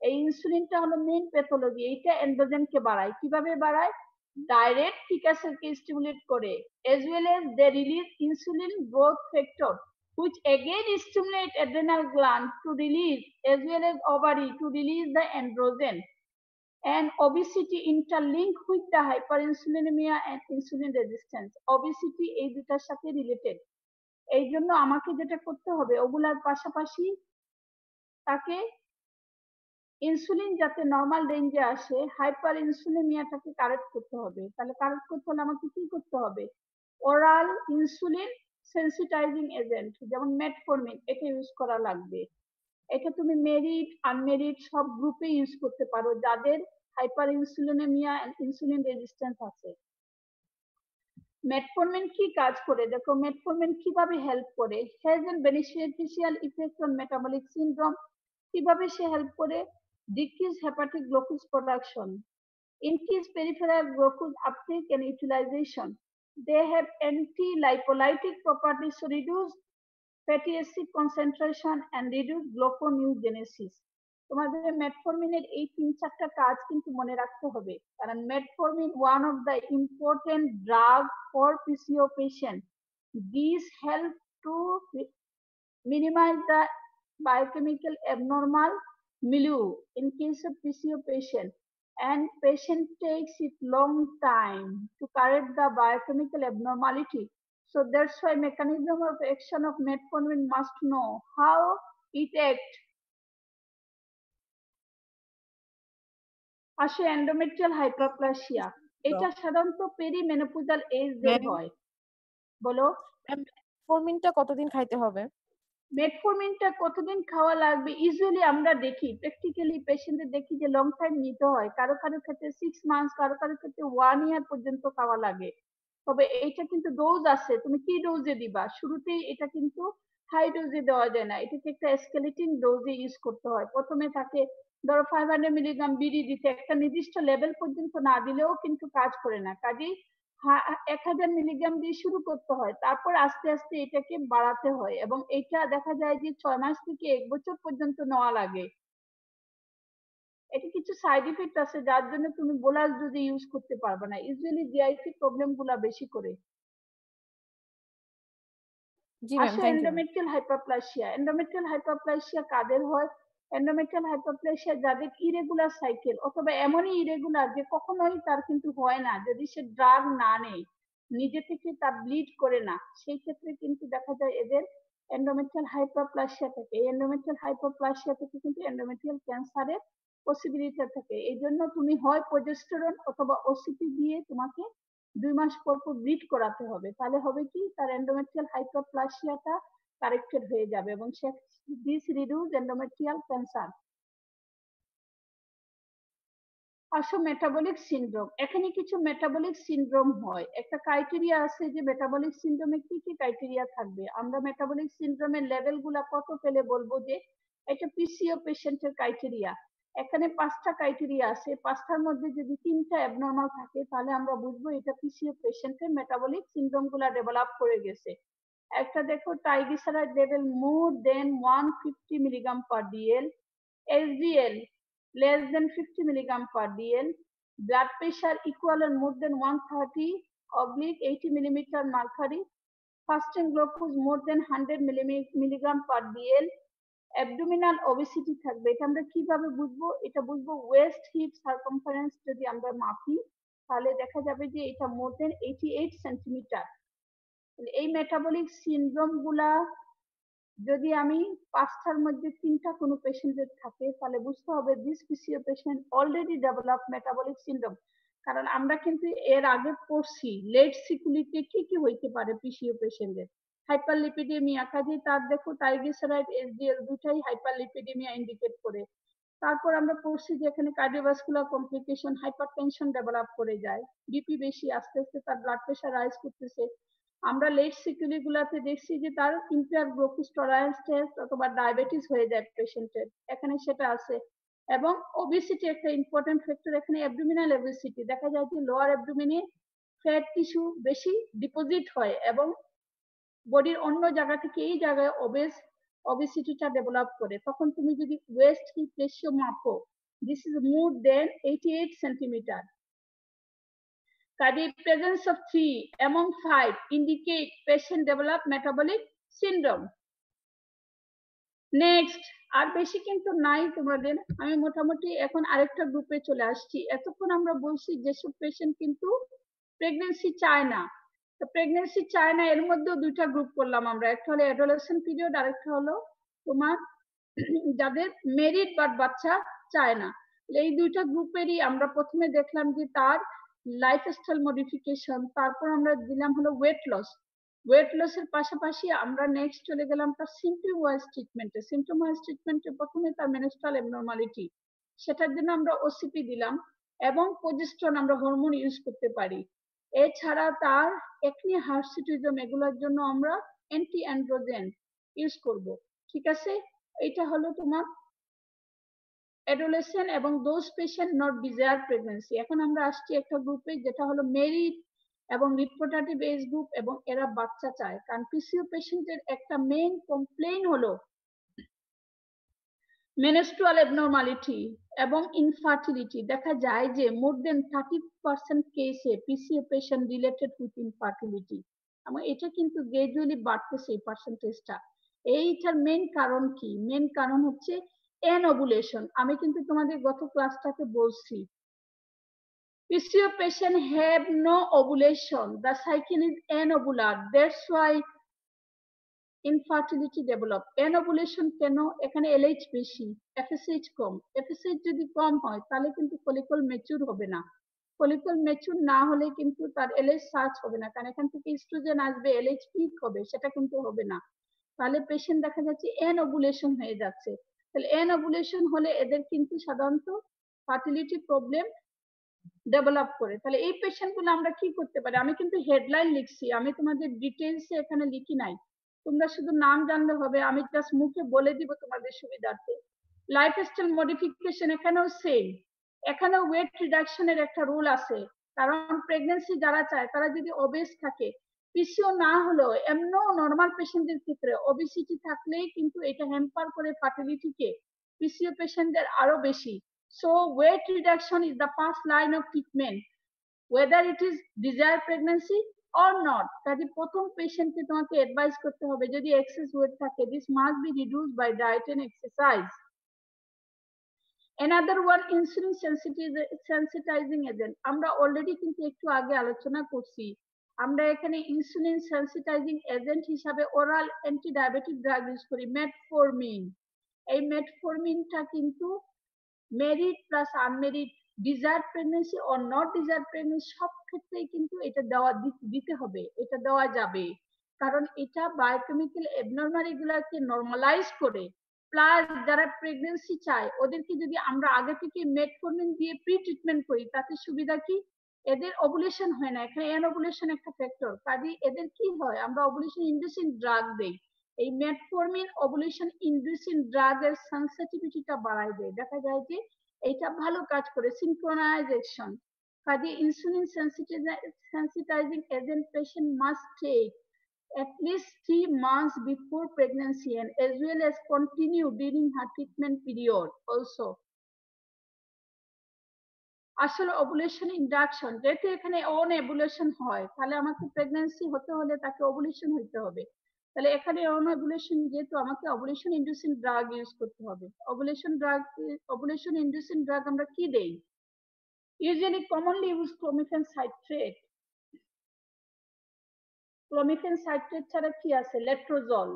এই ইনসুলিনটা হলো মেইন প্যাথোলজি এইটা এন্ড্রোজেনকে বাড়ায় কীভাবে বাড়ায় ডাইরেক্ট টিকাসেলকে স্টিমুলেট করে as well as they release insulin growth factor which again stimulate adrenal gland to release as well as ovary to release the androgen and obesity interlinked with the hyperinsulinemia and insulin resistance obesity এই দুটার সাথে রিলেটেড এই জন্য আমাকে যেটা করতে হবে ওগুলার পাশাপাশি তাকে ইনসুলিন যাতে নর্মাল রেঞ্জে আসে হাইপার ইনসুলিনিয়াটাকে কারেক্ট করতে হবে। তাহলে কারেক্ট করতে হলে আমাকে কি করতে হবে? ওরাল ইনসুলিন সেন্সিটাইজিং এজেন্ট যেমন মেটফর্মিন এটা ইউজ করা লাগবে। এটা তুমি মেরিট আনমেরিট সব গ্রুপে ইউজ করতে পারো, যাদের হাইপার ইনসুলিনেমিয়া ইনসুলিন রেজিস্ট্যান্স আছে। মেটফর্মিন কি কাজ করে? দেখো মেটফর্মিন কীভাবে হেল্প করে? Has an beneficial effect on metabolic syndrome কীভাবে সে হেল্প করে? Decrease hepatic glucose production increase peripheral glucose uptake and utilization. They have anti-lipolytic properties to reduce fatty acid concentration and reduce gluconeogenesis. তোমাদের মেটফর্মিনের এই তিন চারটা কাজ কিন্তু মনে রাখতে হবে কারণ metformin one of the important drug for PCO patient this help to minimize the biochemical abnormal milieu in case of PCO patient and patient takes it long time to correct the biochemical abnormality. So that's why mechanism of action of metformin must know how it act. আসে endometrial hyperplasia এটা সাধারণত পেরিমেনোপজাল এজদের Ma'am? হয় বলো ফরমিনটা কতদিন খাইতে হবে মেটফর্মিনটা কতদিন খাওয়া লাগবে? ইউজুয়ালি আমরা দেখি প্র্যাকটিক্যালি পেশেন্টদের দেখি যে লং টাইম নিতে হয়। কারও কারও ক্ষেত্রে সিক্স মান্থস কারও কারও ক্ষেত্রে ওয়ান ইয়ার পর্যন্ত খাওয়া লাগে। তবে এইটা কিন্তু ডোজ আছে, তুমি কি ডোজে দিবা? শুরুতেই এটা কিন্তু হাই ডোজে দেওয়া যায় না। এটাকে একটা স্কেলেটিং ডোজে ইউজ করতে হয়। প্রথমে তাকে ধরো ফাইভ হান্ড্রেড মিলিগ্রাম বিড়ি দিতে, একটা নির্দিষ্ট লেভেল পর্যন্ত না দিলেও কিন্তু কাজ করে না। কাজেই এক হাজার মিলিগ্রাম দিয়ে শুরু করতে হয়। তারপর আস্তে আস্তে এটাকে বাড়াতে হয় এবং এটা দেখা যায় যে ছয় মাস থেকে এক বছর পর্যন্ত নেওয়া লাগে। এটা কিছু সাইড ইফেক্ট আছে যার জন্য তুমি বোলাস ডোজে ইউজ করতে পারবে না। ইউজুয়ালি জিআইসি প্রবলেমগুলা বেশি করে। জি ম্যাম আসো thank endometrial hyperplasia endometrial hyperplasia কাদের হয়? এন্ডোমেট্রিয়াল হাইপারপ্লাসিয়া যাদের ইরেগুলার সাইকেল অথবা এমনই ইরেগুলার যে কখনোই তার কিন্তু হয় না, যদি সে ড্রাগ না নেয়, নিজে থেকে তার ব্লিড করে না, সেই ক্ষেত্রে কিন্তু দেখা যায় এদের এন্ডোমেট্রিয়াল হাইপারপ্লাসিয়া থাকে। এই এন্ডোমেট্রিয়াল হাইপারপ্লাসিয়া থেকে কিন্তু এন্ডোমেট্রিয়াল ক্যান্সারের পসিবিলিটি থাকে। এই জন্য তুমি হয় প্রজেস্টেরন অথবা ওসিপি দিয়ে তোমাকে দুই মাস পর পর ব্লিড করাতে হবে। তাহলে হবে কি? তার এন্ডোমেট্রিয়াল হাইপারপ্লাসিয়াটা কারেক্টেড হয়ে যাবে এবং সে দিস রিডিউস এন্ডোমেট্রিয়াল ক্যান্সার আসো মেটাবলিক সিনড্রোম এখানে কিছু মেটাবলিক সিনড্রোম হয়। একটা ক্রাইটেরিয়া আছে যে মেটাবলিক সিনড্রোমে কি কি ক্রাইটেরিয়া থাকবে? আমরা মেটাবলিক সিনড্রোমের লেভেলগুলা কত পেলে বলব যে এটা পিসিও পেশেন্টের ক্রাইটেরিয়া এখানে পাঁচটা ক্রাইটেরিয়া আছে। পাঁচটার মধ্যে যদি তিনটা অ্যাবনর্মাল থাকে তাহলে আমরা বুঝব এটা পিসিও পেশেন্টের মেটাবলিক সিনড্রোমগুলা ডেভেলপ করে গেছে। একটা দেখো triglyceride level more than 150 milligram per DL SGL less than 50 milligram per DL blood pressure equal or more than 130 oblique 80 millimeter mercury fasting glucose more than 100 milligram per DL abdominal obesity থাকবে। এটা আমরা কীভাবে বুঝব? এটা বুঝব ওয়েস্ট হিপ সারকমফারেন্স যদি আমরা মাপি, তাহলে দেখা যাবে যে এটা মোর দেন 88 সেমি এই মেটাবলিক সিনড্রোমগুলা যদি আমি পাঁচটার মধ্যে তিনটা কোনো পেশেন্টের থাকে, তাহলে বুঝতে হবে this PCO patient already develop metabolic syndrome কারণ আমরা কিন্তু এর আগে পড়ছি লেট সিকুলিতে কি কি হইতে পারে পিসিও পেশেন্টের হাইপারলিপিডেমিয়া কাজে তার দেখো ট্রাইগ্লিসারাইড এসডিএল দুটাই হাইপারলিপিডেমিয়া ইন্ডিকেট করে। তারপর আমরা পড়ছি যে এখানে কার্ডিওভাস্কুলার কমপ্লিকেশন হাইপারটেনশন ডেভেলপ করে যায় বিপি বেশি, আস্তে আস্তে তার ব্লাড প্রেশার রাইজ করতেছে। আমরা লেট সিকুলি গুলাতে দেখছি যে তার ইম্পেয়ার গ্লুকোজ টলারেন্স টেস্ট অথবা ডায়াবেটিস হয়ে যায় পেশেন্টের এখানে সেটা আছে। এবং ওবিসিটি একটা ইম্পর্টেন্ট ফ্যাক্টর এখানে অ্যাবডোমিনাল ওবিসিটি দেখা যায় যে লোয়ার অ্যাবডোমিনে ফ্যাট টিস্যু বেশি ডিপোজিট হয় এবং বডির অন্য জায়গা থেকে এই জায়গায় ওবেস ওবিসিটিটা ডেভেলপ করে। তখন তুমি যদি waist hip ratio মাপো this is more than eighty eight centimeter Cardiac presence of three among five indicate patient develop metabolic syndrome. Next আর বেশি কিন্তু নাই তোমাদের। আমি মোটামুটি এখন আরেকটা গ্রুপে চলে আসছি। এতক্ষণ আমরা বলছি যেসব পেশেন্ট কিন্তু প্রেগনেন্সি চায় না। তো প্রেগনেন্সি চায় না, এর মধ্যেও দুইটা গ্রুপ করলাম আমরা। একটা হলো অ্যাডোলেশন পিরিয়ড আরেকটা হলো তোমার যাদের মেরিট বাট বাচ্চা চায় না। এই দুইটা গ্রুপেরই আমরা প্রথমে দেখলাম যে তার লাইফস্টাইল মডিফিকেশন তারপর আমরা দিলাম হলো ওয়েট লস ওয়েট লসের পাশাপাশি আমরা নেক্সট চলে গেলাম তার সিমটম ওয়াইজ ট্রিটমেন্টে সিমটম ওয়াইজ ট্রিটমেন্টে প্রথমে তার মেনস্ট্রাল এবনর্মালিটি সেটার জন্য আমরা ওসিপি দিলাম এবং প্রজেস্ট্রন আমরা হরমোন ইউজ করতে পারি। এছাড়া তার একনি হার্সিটিজম এগুলোর জন্য আমরা অ্যান্টি অ্যান্ড্রোজেন ইউজ করব। ঠিক আছে? এটা হলো তোমার অ্যাডোলেসেন্ট এবং those patient not desire pregnancy এখন আমরা আসছি একটা গ্রুপে যেটা হলো মেরিট এবং রিপ্রোডাক্টিভ এজ গ্রুপ এবং এরা বাচ্চা চায়। কারণ পিসিও পেশেন্টের একটা মেইন কমপ্লেইন হলো মেনস্ট্রুয়াল এবনর্মালিটি এবং ইনফার্টিলিটি দেখা যায় যে মোর দেন থার্টি পার্সেন্ট কেসে PCO patient related with infertility এবং এটা কিন্তু গ্রাজুয়ালি বাড়তেছে এই পার্সেন্টেজটা এইটার মেইন কারণ কি? মেইন কারণ হচ্ছে এনওভুলেশন আমি কিন্তু তোমাদের গত ক্লাসটাতে বলছি। PCO patient have no ovulation. The cycle is anovular. That's why infertility develop. Anovulation কেন? এখানে LH বেশি FSH কম। FSH যদি কম হয়, তাহলে কিন্তু ফলিকল ম্যাচিউর হবে না। ফলিকল ম্যাচিউর না হলে কিন্তু তার LH সার্চ হবে না। কারণ এখান থেকে ইস্ট্রোজেন আসবে LH পিক হবে, সেটা কিন্তু হবে না। তাহলে পেশেন্ট দেখা যাচ্ছে এনওভুলেশন হয়ে যাচ্ছে। তাহলে এনওভুলেশন হলে এদের কিন্তু সাধারণত ফার্টিলিটি প্রবলেম ডেভেলপ করে। তাহলে এই পেশেন্টগুলো আমরা কি করতে পারি? আমি কিন্তু হেডলাইন লিখছি, আমি তোমাদের ডিটেলস এখানে লিখি নাই। তোমরা শুধু নাম জানলে হবে, আমি জাস্ট মুখে বলে দিব তোমাদের সুবিধার্থে। লাইফস্টাইল মডিফিকেশন এখানেও সেম এখানেও ওয়েট রিডাকশনের একটা রুল আছে। কারণ প্রেগনেন্সি যারা চায়, তারা যদি ওবেস থাকে পিসিও না হলেও এমনও নর্মাল পেশেন্টদের ক্ষেত্রে ওবেসিটি থাকলেই কিন্তু এটা হ্যাম্পার করে ফার্টিলিটিকে পিসিও পেশেন্টদের আরও বেশি। So weight reduction is the first line of treatment, whether it is desired pregnancy or not কাজে প্রথম পেশেন্টকে তোমাকে অ্যাডভাইস করতে হবে যদি এক্সেস ওয়েট থাকে this must be reduce by diet and exercise another one insulin sensitizing agent আমরা অলরেডি কিন্তু একটু আগে আলোচনা করছি আমরা এখানে ইনসুলিন সেন্সিটাইজিং এজেন্ট হিসাবে oral anti diabetic drug use করি মেটফরমিন এই মেটফরমিনটা কিন্তু merit plus unmerit desire pregnancy or not desire pregnancy সব ক্ষেত্রেই কিন্তু এটা দেওয়া দিতে হবে, এটা দেওয়া যাবে। কারণ এটা বায়োকেমিক্যাল এবনর্মাল এগুলাকে নর্মালাইজ করে প্লাস যারা প্রেগনেন্সি চায়, ওদেরকে যদি আমরা আগে থেকে মেটফরমিন দিয়ে প্রি ট্রিটমেন্ট করি, তাতে সুবিধা কি? এদের ওভুলেশন হয় না। এখানে এনওভুলেশন একটা ফ্যাক্টর কাজে এদের কি হয়? আমরা ওভুলেশন ইন্ডুসিং ড্রাগ দেই। এই মেটফরমিন ইন্ডুসিং ড্রাগ এর সেন্সিটিভিটিটা বাড়ায় দেয়। দেখা যায় যে এটা ভালো কাজ করে সিনক্রোনাইজেশন কাজে insulin sensitizing agent patient must take at least three months before pregnancy and as well as continue during her treatment period also. আসলে ওভুলেশন ইন্ডাকশন যেহেতু এখানে অন এভুলেশন হয়, তাহলে আমাকে প্রেগন্যান্সি হতে হলে তাকে ওভুলেশন হইতে হবে। তাহলে এখানে অন ওভুলেশন যেহেতু আমাকে ওভুলেশন ইন্ডুসিং ড্রাগ ইউজ করতে হবে। Ovulation drug ovulation inducing drug আমরা কি দেই? Usually commonly use clomiphene citrate clomiphene citrate ছাড়া কি আছে? লেট্রোজল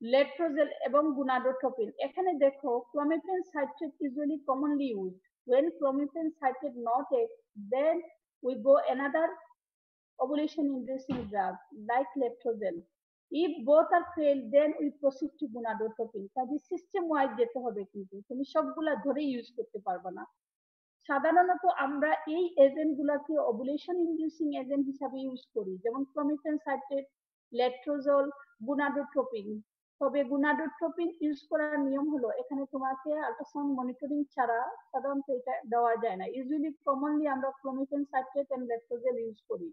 লেট্রোজেল এবং গুনাডোট্রোপিন। এখানে দেখো clomiphene citrate usually commonly use when clomiphene citrate not it then we go another ovulation inducing drug like letrozole if both are failed then we proceed to gonadotropin কাজে সিস্টেম ওয়াইজ যেতে হবে কিন্তু তুমি সবগুলা ধরে ইউজ করতে পারবে না সাধারণত আমরা এই এজেন্ট গুলাকে ওভুলেশন ইন্ডিউসিং এজেন্ট হিসাবে ইউজ করি যেমন ক্লোমিফেন সাইট্রেট লেট্রোজল গুনাডোট্রোপিন তবে গুনাডোট্রোপিন ইউজ করার নিয়ম হলো, এখানে তোমাকে আল্ট্রাসাউন্ড মনিটরিং ছাড়া সাধারণত এটা দেওয়া যায় না। ইউজুয়ালি কমনলি আমরা clomiphene citrate and letrozole use করি।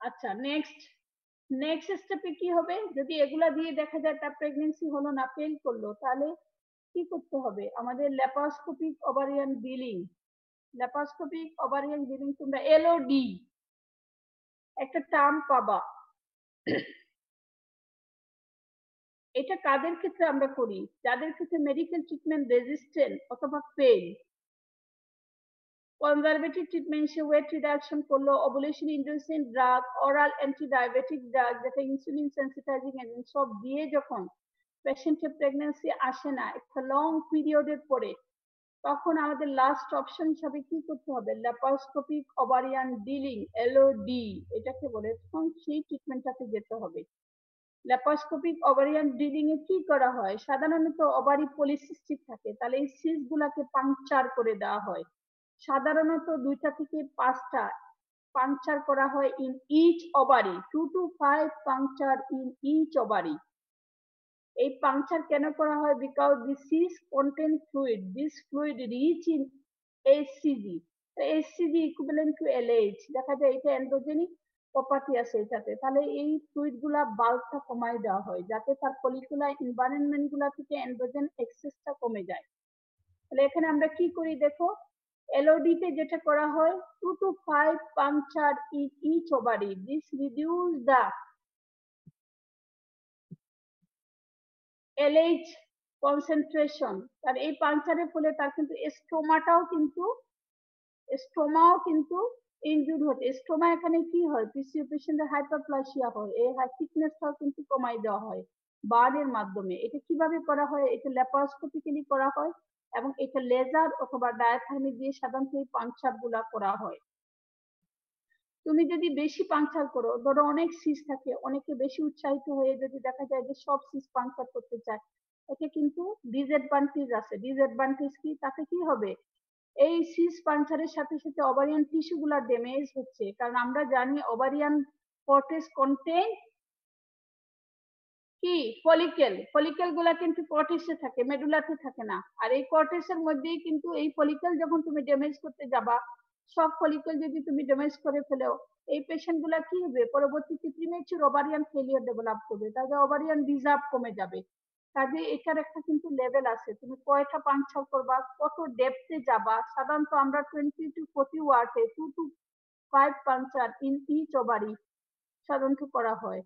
আচ্ছা নেক্সট নেক্সট স্টেপে কি হবে? যদি এগুলা দিয়ে দেখা যায় তার প্রেগনেন্সি হলো না ফেল করল, তাহলে কি করতে হবে? আমাদের laparoscopic ovarian drilling laparoscopic ovarian drilling তোমরা এলওডি একটা টার্ম পাবা। এটা কাদের ক্ষেত্রে আমরা করি? যাদের ক্ষেত্রে মেডিকেল ট্রিটমেন্ট রেজিস্ট্যান্ট অথবা পেইন কনজারভেটিভ ট্রিটমেন্ট সে ওয়েট রিডাকশন করল ovulation inducing drug oral anti diabetic drug যেটা ইনসুলিন সেন্সিটাইজিং এজেন্ট সব দিয়ে যখন পেশেন্টের প্রেগন্যান্সি আসে না, একটা লং পিরিয়ডের পরে, তখন আমাদের লাস্ট অপশন হিসাবে কি করতে হবে? ল্যাপারোস্কোপিক ওভারিয়ান ডিলিং এলওডি এটাকে বলে, তখন সেই ট্রিটমেন্টটাতে যেতে হবে। ল্যাপারোস্কোপিক ওভারিয়ান ডিলিং এ কি করা হয়? সাধারণত ওভারি পলিসিস্টিক থাকে, তাহলে এই সিস গুলাকে পাংচার করে দেওয়া হয়। সাধারণত দুইটা থেকে পাঁচটা পাংচার করা হয় in each ovary two to five puncture in each ovary এই পাংচার কেন করা হয়? Because this is contain fluid this fluid rich in HCG HCG equivalent to LH দেখা যায় এটা এন্ড্রোজেনিক প্রপার্টি আছে এটাতে, তাহলে এই ফ্লুইডগুলা বাল্কটা কমাই দেওয়া হয়, যাতে তার ফলিকুলার এনভায়রনমেন্টগুলা থেকে এন্ড্রোজেন এক্সেসটা কমে যায়। তাহলে এখানে আমরা কি করি দেখো এলওডি তে যেটা করা হয় two to five puncture each ovary this reduce the LH concentration তার এই পাংচারের ফলে তার কিন্তু স্টোমাটাও কিন্তু স্টোমাও কিন্তু ইনজুর হচ্ছে স্টোমা এখানে কি হয়? পিসিও পেশেন্টের হাইপারপ্লাসিয়া হয় এই থিকনেসটাও কিন্তু কমাই দেওয়া হয় বার্নের মাধ্যমে। এটা কীভাবে করা হয়? এটা ল্যাপারোস্কোপিক্যালি করা হয় এবং এটা লেজার অথবা ডায়াথার্মি দিয়ে সাধারণত এই পাংচারগুলা করা হয়। তুমি যদি বেশি পাংচার করো, ধরো অনেক সিস থাকে, অনেকে বেশি উৎসাহিত হয়ে যদি দেখা যায় যে সব সিস পাংচার করতে চায় এটা কিন্তু ডিসঅ্যাডভান্টেজ আছে। ডিসঅ্যাডভান্টেজ কি? তাতে কি হবে? এই সিস পাংচারের সাথে সাথে ওভারিয়ান টিস্যু গুলা ড্যামেজ হচ্ছে। কারণ আমরা জানি ওভারিয়ান কর্টেজ কন্টেন কি? ফলিকেল ফলিকেলগুলা কিন্তু কর্টেসে থাকে মেডুলাতে থাকে না। আর এই কর্টেসের মধ্যেই কিন্তু এই ফলিকেল যখন তুমি ড্যামেজ করতে যাবা, সব ফলিকেল যদি তুমি ড্যামেজ করে ফেলো এই পেশেন্টগুলা কি হবে? পরবর্তীতে প্রিমেচুর ওভারিয়ান ফেলিয়ার ডেভেলপ করবে। তাহলে ওভারিয়ান রিজার্ভ কমে যাবে। কাজে এটার একটা কিন্তু লেভেল আছে। তুমি কয়টা পাংচার করবা, কত ডেপথে যাবা, সাধারণত আমরা টোয়েন্টি টু ফোর্টি ওয়ার্ডে two to five puncture in each ovary সাধারণত করা হয়।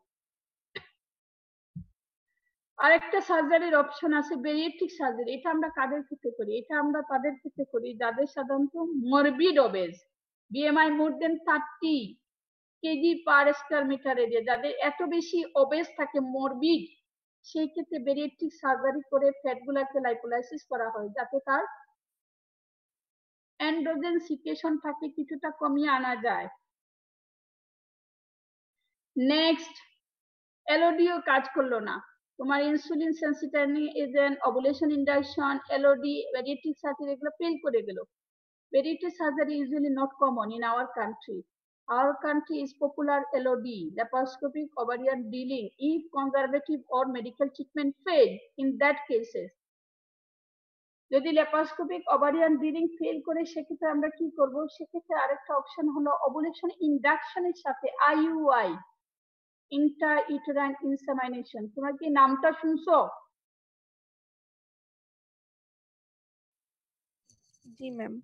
আরেকটা সার্জারির অপশন আছে বেরিয়েট্রিক সার্জারি এটা আমরা কাদের ক্ষেত্রে করি? এটা আমরা তাদের ক্ষেত্রে করি, যাদের সাধারণত morbid obese BMI more then thirty KG per square meter area যাদের এত বেশি ওবেজ থাকে মরবিড সেই ক্ষেত্রে বেরিয়েট্রিক সার্জারি করে ফ্যাট গুলাকে লাইপোলাইসিস করা হয়, যাতে তার অ্যান্ড্রোজেন সিকেশন থাকে কিছুটা কমিয়ে আনা যায়। নেক্সট এলওডিও কাজ করল না। তোমার insulin sensitizing agent ovulation induction LOD bariatric surgery এগুলো ফেল করে গেল। Bariatric surgery usually not common in our country Our country is popular LOD, laparoscopic ovarian dealing, if conservative or medical treatment failed in that cases. যদি ল্যাপারোস্কোপিক ওভারিয়ান ডিলিং ফেল করে সেক্ষেত্রে আমরা কি করব? সেক্ষেত্রে আরেকটা অপশন হলো ওভুলেশন ইন্ডাকশনের সাথে আইইউআই ইন্টার ইউটেরাইন ইনসামাইনেশন তোমরা কি নামটা শুনছো? জি ম্যাম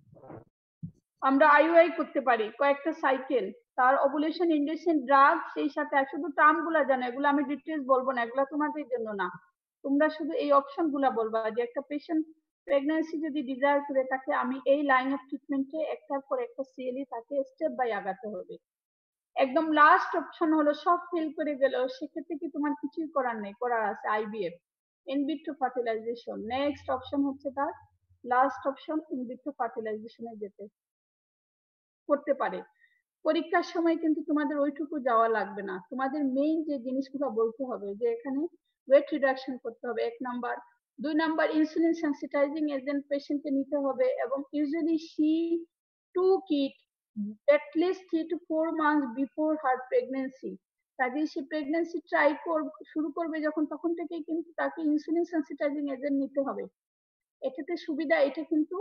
আমরা আইইউআই করতে পারি, কয়েকটা সাইকেল তার ওভুলেশন ইন্ডেকশন ড্রাগ সেই সাথে শুধু টার্মগুলা জানো, এগুলো আমি ডিটেলস বলব না, এগুলো তোমাদের জন্য না। তোমরা শুধু এই অপশনগুলা বলবা যে একটা পেশেন্ট প্রেগন্যান্সি যদি ডিজায়ার করে, তাকে আমি এই লাইন অফ ট্রিটমেন্টে একটার পর একটা সিএলই তাকে স্টেপ বাই আগাতে হবে। একদম লাস্ট অপশন হলো সব ফেল করে গেল সেক্ষেত্রে কি তোমার কিছুই করার নেই, করার আছে IVF in vitro fertilization next option হচ্ছে তার লাস্ট অপশন ইনভিট্রো ফার্টিলাইজেশনে যেতে। করতে পারে। পরীক্ষার সময় কিন্তু তোমাদের ওইটুকু যাওয়া লাগবে না। তোমাদের মেইন যে জিনিসগুলো বলতে হবে যে এখানে ওয়েট রিডাকশন করতে হবে এক নাম্বার। দুই নাম্বার ইনসুলিন সেন্সিটাইজিং এজেন্ট পেশেন্টকে নিতে হবে এবং usually she to kit at least three to four months before her pregnancy কাজে সে প্রেগনেন্সি ট্রাই শুরু করবে যখন, তখন থেকেই কিন্তু তাকে ইনসুলিন সেন্সিটাইজিং এজেন্ট নিতে হবে। এটাতে সুবিধা, এটা কিন্তু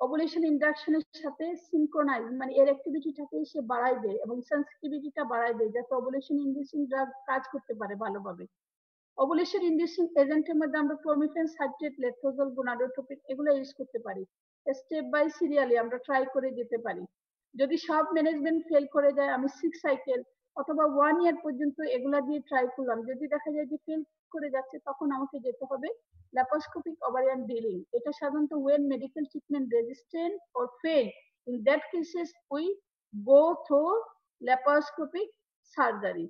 ওভুলেশন ইন্ডাকশনের সাথে সিনক্রোনাইজ মানে এর অ্যাক্টিভিটিটাকে সে বাড়াই দেয় এবং সেন্সিটিভিটিটা বাড়াই দেয়, যাতে ওভুলেশন ইন্ডিউসিং ড্রাগ কাজ করতে পারে ভালোভাবে। ওভুলেশন ইন্ডিউসিং এজেন্টের মধ্যে আমরা প্রমিফেন সাইট্রেট লেট্রোজল গোনাডোট্রোপিন এগুলো ইউজ করতে পারি। স্টেপ বাই সিরিয়ালি আমরা ট্রাই করে যেতে পারি। যদি সব ম্যানেজমেন্ট ফেল করে যায়, আমি সিক্স সাইকেল অথবা ওয়ান ইয়ার পর্যন্ত এগুলা দিয়ে ট্রাই করলাম, যদি দেখা যায় যে ফেল করে যাচ্ছে তখন আমাকে যেতে হবে laparoscopic ovarian dealing এটা সাধারণত when medical treatment resistant or fail in that cases we go through laparoscopic surgery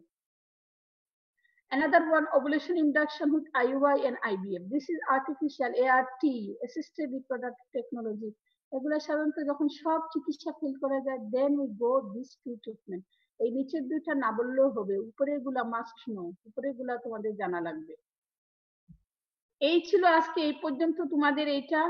another one ovulation induction with IUI and IVF this is artificial ART assisted reproductive technology এগুলো সাধারণত যখন সব চিকিৎসা ফেল করা যায় then we go this to treatment এই নিচের দুইটা না বললেও হবে উপরেরগুলা মাস্ট নো উপরেরগুলা তোমাদের জানা লাগবে। এই ছিল আজকে এই পর্যন্ত তোমাদের এইটা।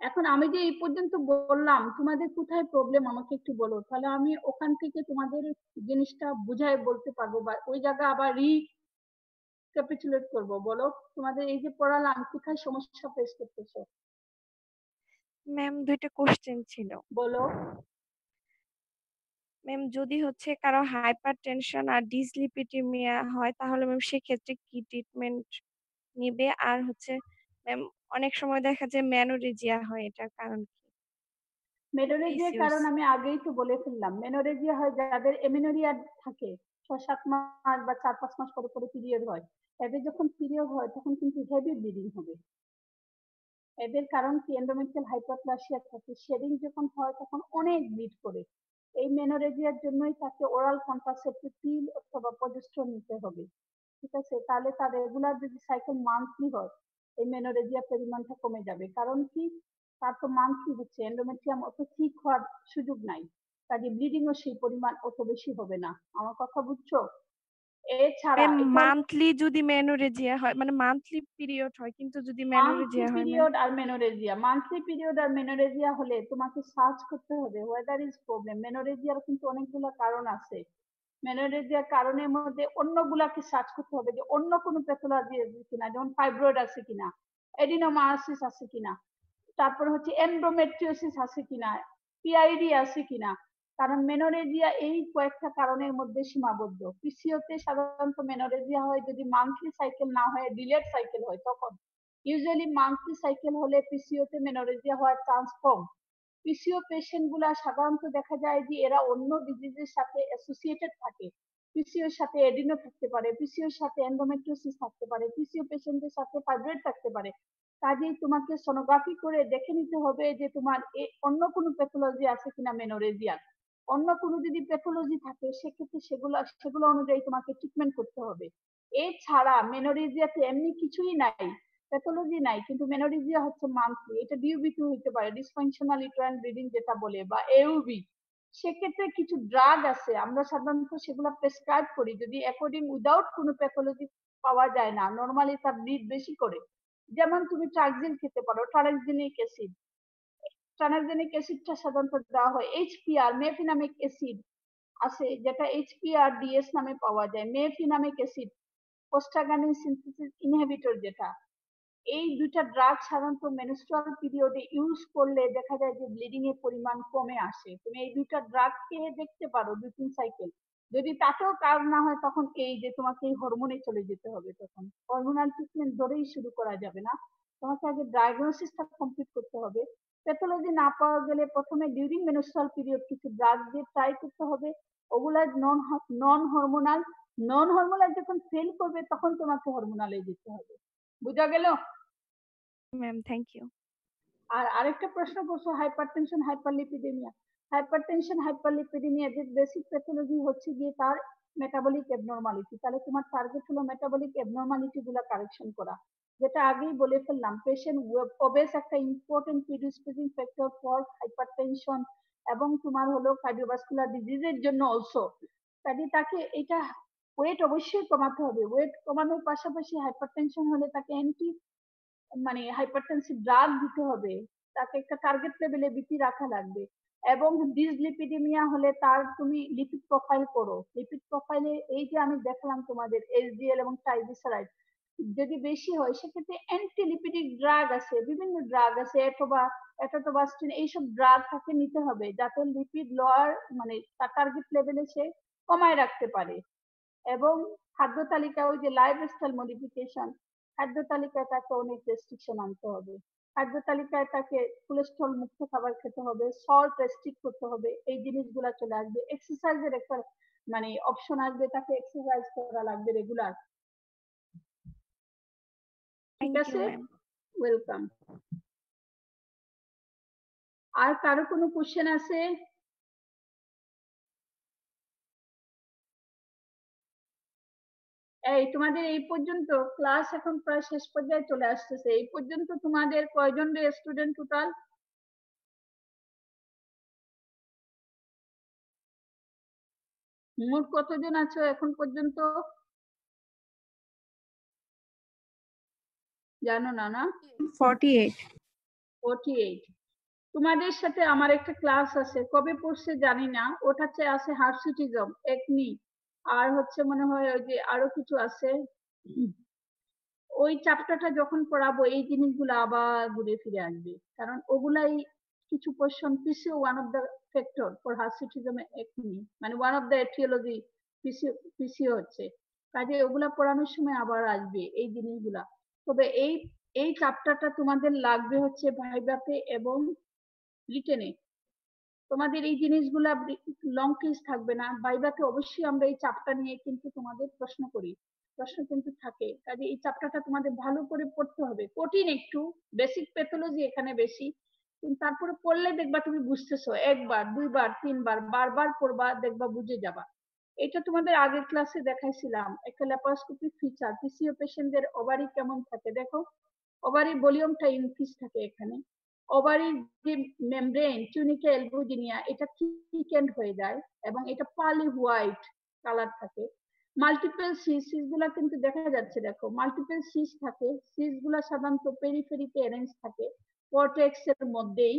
এখন আমি যে এই পর্যন্ত বললাম তোমাদের কোথায় প্রবলেম আমাকে একটু বলো। তাহলে আমি ওখান থেকে তোমাদের জিনিসটা বুঝাই বলতে পারব বা ওই জায়গা আবার রি ক্যাপিচুলেট করব। বলো তোমাদের এই যে পড়ালাম কোথায় সমস্যা ফেস করতেছো? ম্যাম দুইটা কোশ্চেন ছিল। বলো। ম্যাম যদি হচ্ছে কারও হাইপার টেনশন আর ডিসলিপিডিমিয়া হয় তাহলে ম্যাম সেক্ষেত্রে কি ট্রিটমেন্ট নিবে? আর হচ্ছে ম্যাম অনেক সময় দেখা যায় ম্যানোরেজিয়া হয় এটার কারণ কি? মেনোরেজিয়ার কারণ আমি আগেই তো বলে ফেললাম। মেনোরেজিয়া হয় যাদের এমিনোরিয়া থাকে ছয় সাত মাস বা চার পাঁচ মাস পরে পরে পিরিয়ড হয় এদের যখন পিরিয়ড হয় তখন কিন্তু হেভি ব্লিডিং হবে। এদের কারণ কি? এন্ডোমেট্রিয়াল হাইপারপ্লাসিয়া থাকে শেডিং যখন হয় তখন অনেক ব্লিড করে। এই মেনোরেজিয়ার জন্যই তাকে ওরাল কন্ট্রাসেপ্টিভ পিল অথবা প্রজেস্ট্রন নিতে হবে। ঠিক আছে? তাহলে তার রেগুলার যদি সাইকেল মান্থলি হয়, এই মেনোরেজিয়ার পরিমাণটা কমে যাবে। কারণ কি? তার তো মান্থলি হচ্ছে এন্ডোমেট্রিয়াম অত ঠিক হওয়ার সুযোগ নাই। কাজে ব্লিডিং ও সেই পরিমাণ অত বেশি হবে না। আমার কথা বুঝছ? এছাড়া মান্থলি যদি ম্যানোরেজিয়া হয় মানে মান্থলি পিরিয়ড হয় কিন্তু যদি মান্থলি ম্যানোরেজিয়া হয় পিরিয়ড আর মেনোরেজিয়া মান্থলি পিরিয়ড আর মেনোরেজিয়া হলে তোমাকে সার্চ করতে হবে ওয়েদার ইজ প্রবলেম মেনোরেজিয়ার কিন্তু অনেকগুলো কারণ আছে। মেনোরেজিয়ার কারণের মধ্যে অন্যগুলাকে সার্চ করতে হবে যে অন্য কোনো প্যাথোলজি আছে কিনা যেমন ফাইব্রয়েড আছে কিনা এডিনোমায়াসিস আছে কিনা তারপর হচ্ছে এন্ডোমেট্রিওসিস আছে কিনা পিআইডি আছে কিনা কারণ মেনোরেজিয়া এই কয়েকটা কারণের মধ্যে সীমাবদ্ধ। পিসিওতে সাধারণত মেনোরেজিয়া হয় যদি মান্থলি সাইকেল না হয় ডিলেড সাইকেল হয় তখন। ইউজুয়ালি মান্থলি সাইকেল হলে পিসিওতে মেনোরেজিয়া হওয়ার চান্স কম। পিসিও পেশেন্টগুলা সাধারণত দেখা যায় যে এরা অন্য ডিজিজের সাথে অ্যাসোসিয়েটেড থাকে। পিসিওর সাথে এডিনো থাকতে পারে, পিসিওর সাথে এন্ডোমেট্রিওসিস থাকতে পারে, পিসিও পেশেন্টের সাথে ফাইব্রয়েড থাকতে পারে। কাজেই তোমাকে সোনোগ্রাফি করে দেখে নিতে হবে যে তোমার অন্য কোনো প্যাথোলজি আছে কিনা মেনোরেজিয়ার অন্য কোনো যদি প্যাথোলজি থাকে, সেক্ষেত্রে সেগুলো সেগুলো অনুযায়ী তোমাকে ট্রিটমেন্ট করতে হবে। এছাড়া মেনোরেজিয়াতে এমনি কিছুই নাই প্যাথোলজি নাই, কিন্তু মেনোরেজিয়া হচ্ছে মান্থলি এটা ডিউবি হতে পারে ডিসফাংশনাল ইউট্রাইন ব্লিডিং যেটা বলে, বা এউবি সেক্ষেত্রে কিছু ড্রাগ আছে, আমরা সাধারণত সেগুলো প্রেসক্রাইব করি, যদি অ্যাকর্ডিং উইদাউট কোনো প্যাথোলজি পাওয়া যায় না নর্মালি তার ব্লিড বেশি করে। যেমন তুমি ট্রাকজিল খেতে পারো ট্রানজিনিক অ্যাসিড ট্রানজিনিক অ্যাসিডটা সাধারণত দেওয়া হয় এইচপিআর মেফিনামিক অ্যাসিড আছে, যেটা এইচপিআর ডিএস নামে পাওয়া যায়। Mefenamic acid prostaglandin synthesis inhibitor যেটা। এই দুইটা ড্রাগ সাধারণত মেনস্ট্রুয়াল পিরিয়ডে ইউজ করলে দেখা যায় যে ব্লিডিং এর পরিমাণ কমে আসে। তুমি এই দুইটা ড্রাগ খেয়ে দেখতে পারো দুই তিন সাইকেল যদি তাতেও কাজ না হয় তখন এই যে তোমাকে এই হরমোনে চলে যেতে হবে তখন। হরমোনাল ট্রিটমেন্ট ধরেই শুরু করা যাবে না। তোমাকে আগে ডায়াগনোসিসটা কমপ্লিট করতে হবে। প্যাথোলজি না পাওয়া গেলে প্রথমে ডিউরিং মেনস্ট্রুয়াল পিরিয়ড কিছু ড্রাগ দিয়ে ট্রাই করতে হবে। ওগুলা non non hormonal non hormonal যখন ফেল করবে তখন তোমাকে হরমোনালে যেতে হবে। বুঝা গেল? ম্যাম থ্যাংক ইউ আর আরেকটা প্রশ্ন করছ হাইপারটেনশন হাইপারলিপিডেমিয়া হাইপারটেনশন হাইপারলিপিডেমিয়া যে বেসিক প্যাথোলজি হচ্ছে গিয়ে তার মেটাবলিক এবনর্মালিটি তাহলে তোমার টার্গেট হলো মেটাবলিক এবনর্মালিটি গুলা কারেকশন করা। যেটা আগেই বলে ফেললাম পেশেন্ট ওবেস একটা important predisposing factor for hypertension এবং তোমার হলো কার্ডিওভাস্কুলার ডিজিজের জন্য অলসো কাজে তাকে এটা ওয়েট অবশ্যই কমাতে হবে। ওয়েট কমানোর পাশাপাশি হাইপারটেনশন হলে তাকে অ্যান্টি মানে হাইপারটেনসিভ ড্রাগ দিতে হবে। তাকে একটা টার্গেট লেভেলে বিপি রাখা লাগবে। এবং ডিসলিপিডেমিয়া হলে তার তুমি লিপিড প্রোফাইল করো। লিপিড প্রোফাইলে এই যে আমি দেখালাম তোমাদের এসডিএল এবং ট্রাইগ্লিসারাইড যদি বেশি হয়, সেক্ষেত্রে অ্যান্টি লিপিডিক ড্রাগ আছে, বিভিন্ন ড্রাগ আছে, অথবা এটোটোবাস্টিন এইসব ড্রাগ তাকে নিতে হবে যাতে লিপিড লোয়ার মানে তার টার্গেট লেভেলে সে কমায় রাখতে পারে। এবং খাদ্য তালিকা, ওই যে লাইফ স্টাইল মডিফিকেশন খাদ্য তালিকায় তাকে অনেক রেস্ট্রিকশন আনতে হবে। খাদ্য তালিকায় তাকে কোলেস্ট্রল মুক্ত খাবার খেতে হবে সল্ট রেস্ট্রিক্ট করতে হবে, এই জিনিসগুলা চলে আসবে। এক্সারসাইজের একটা মানে অপশন আসবে, তাকে এক্সারসাইজ করা লাগবে রেগুলার ঠিক আছে? ওয়েলকাম আর কারও কোনো কোশ্চেন আছে? এই তোমাদের এই পর্যন্ত ক্লাস এখন প্রায় শেষ পর্যায়ে চলে আসতেছে। এই পর্যন্ত তোমাদের কয়জন স্টুডেন্ট টোটাল মোট কতজন আছো এখন পর্যন্ত? জানো না না ফর্টি এইট ফোর্টি এইট তোমাদের সাথে আমার একটা ক্লাস আছে কবে পড়ছে জানি না। ওটাতে আছে হার্সিটিজম একনি। আর হচ্ছে মনে হয় ওই যে আরও কিছু আছে। ওই চ্যাপ্টারটা যখন পড়াবো এই জিনিসগুলো আবার ঘুরে ফিরে আসবে। কারণ ওগুলাই কিছু question PCO one of the factor for hirsutism acne. মানে one of the aetiology PCO PCO হচ্ছে। কাজে ওগুলা পড়ানোর সময় আবার আসবে এই জিনিসগুলা। তবে এই এই চ্যাপ্টারটা তোমাদের লাগবে হচ্ছে ভাইভাতে এবং রিটেনে। তোমাদের এই জিনিসগুলা লং কেস থাকবে না। ভাইভাতে অবশ্যই আমরা এই চ্যাপ্টার নিয়ে কিন্তু তোমাদের প্রশ্ন করি। প্রশ্ন কিন্তু থাকে। কাজে এই চ্যাপ্টারটা তোমাদের ভালো করে পড়তে হবে। কঠিন একটু বেসিক প্যাথোলজি এখানে বেশি। কিন্তু তারপরে পড়লে দেখবা তুমি বুঝতেছো, একবার, দুইবার, তিনবার, বারবার পড়বা, দেখবা বুঝে যাবা। এটা তোমাদের আগের ক্লাসে দেখাইছিলাম। একটা ল্যাপারোস্কোপি ফিচার পিসিও পেশেন্টদের ওভারি কেমন থাকে দেখো? ওভারি ভলিউমটা ইনক্রিজ থাকে এখানে। ওভারির যে মেমব্রেন টিউনিকা এলবুজিনিয়া এটা থিকেন্ড হয়ে যায় এবং এটা পালি হোয়াইট কালার থাকে। মাল্টিপল সিসগুলা কিন্তু দেখা যাচ্ছে দেখো। মাল্টিপল সিস থাকে। সিসগুলা সাধারণত পেরিফেরিতে অ্যারেঞ্জ থাকে। কর্টেক্স এর মধ্যেই।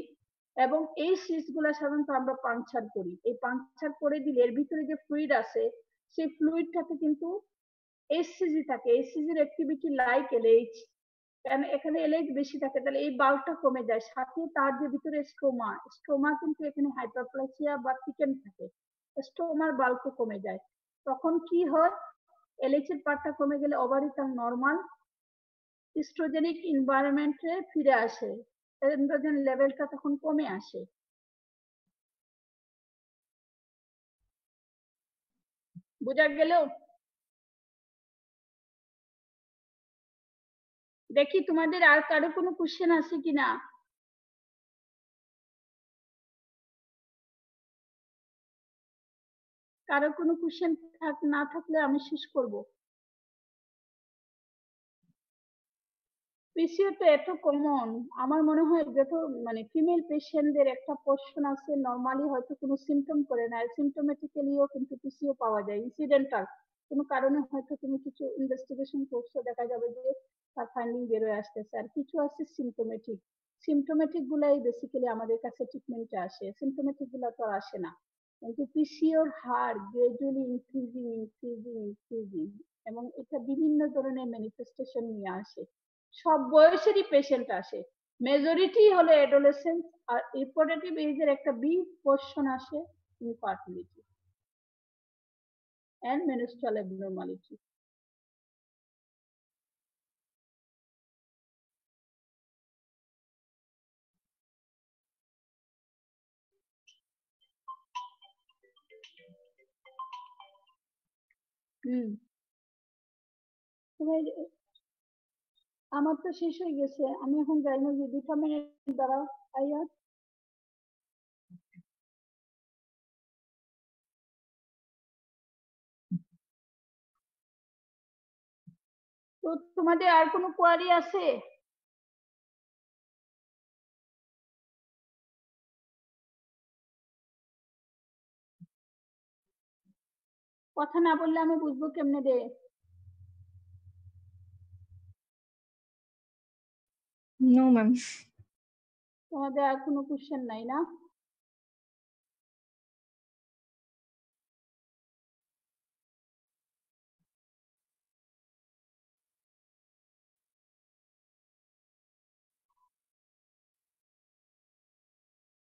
এবং এই সিসগুলা সাধারণত আমরা পাংচার করি। এই পাংচার করে দিলে এর ভিতরে যে ফ্লুইড আছে, সেই ফ্লুইডটাতে কিন্তু এসসিজি থাকে। এসসিজির অ্যাক্টিভিটি লাইক এলএইচ কারণ এখানে এলএইচ বেশি থাকে, তাহলে এই বাল্বটা কমে যায়। সাথে তার যে ভিতরে স্টোমা স্টোমা কিন্তু এখানে হাইপারপ্লাসিয়া বা থিকেন থাকে। স্টোমার বাল্বও কমে যায়। তখন কি হয়? এলএইচ এর পার্টটা কমে গেলে ওভারি তার নর্মাল ইস্ট্রোজেনিক এনভায়রনমেন্টে ফিরে আসে। এন্ড্রোজেন লেভেলটা তখন কমে আসে। বুঝা গেল? দেখি তোমাদের আর কারও কোনো কোশ্চেন আছে কিনা? কারও কোনো কোশ্চেন না থাকলে আমি শেষ করব। পিসিও তো এত কমন আমার মনে হয় যত মানে ফিমেল পেশেন্টদের একটা পোর্শন আছে নর্মালি হয়তো কোনো সিমটম করে না। সিমটোমেটিক্যালিও কিন্তু পিসিও পাওয়া যায়। ইনসিডেন্টাল কোনো কারণে হয়তো তুমি কিছু ইনভেস্টিগেশন করছ, দেখা যাবে যে তার ফাইন্ডিং বেরোয় আসতেছে। আর কিছু আছে সিমটোমেটিক সিমটোমেটিক গুলাই বেসিক্যালি আমাদের কাছে ট্রিটমেন্টে আসে। সিমটোমেটিকগুলা তো আসে না। কিন্তু পিসিওর হার গ্রাজুয়ালি ইনক্রিজিং ইনক্রিজিং ইনক্রিজিং এবং এটা বিভিন্ন ধরনের ম্যানিফেস্টেশন নিয়ে আসে। সব বয়সেরই পেশেন্ট আসে মেজরিটি হলো অ্যাডোলেসেন্স আর রিপোর্টেটিভ এজের একটা বিগ পোর্শন আসে ইনফার্টিলিটি and menstrual abnormality. হুম আমার তো শেষ হয়ে গেছে। আমি এখন যাই না দুটা মিনিট দাঁড়াও আইয়া তো তোমাদের আর কোনো কোয়ারি আছে? কথা না বললে আমি বুঝব কেমনে রে? নো ম্যাম তোমাদের আর কোনো কোশ্চেন নাই না?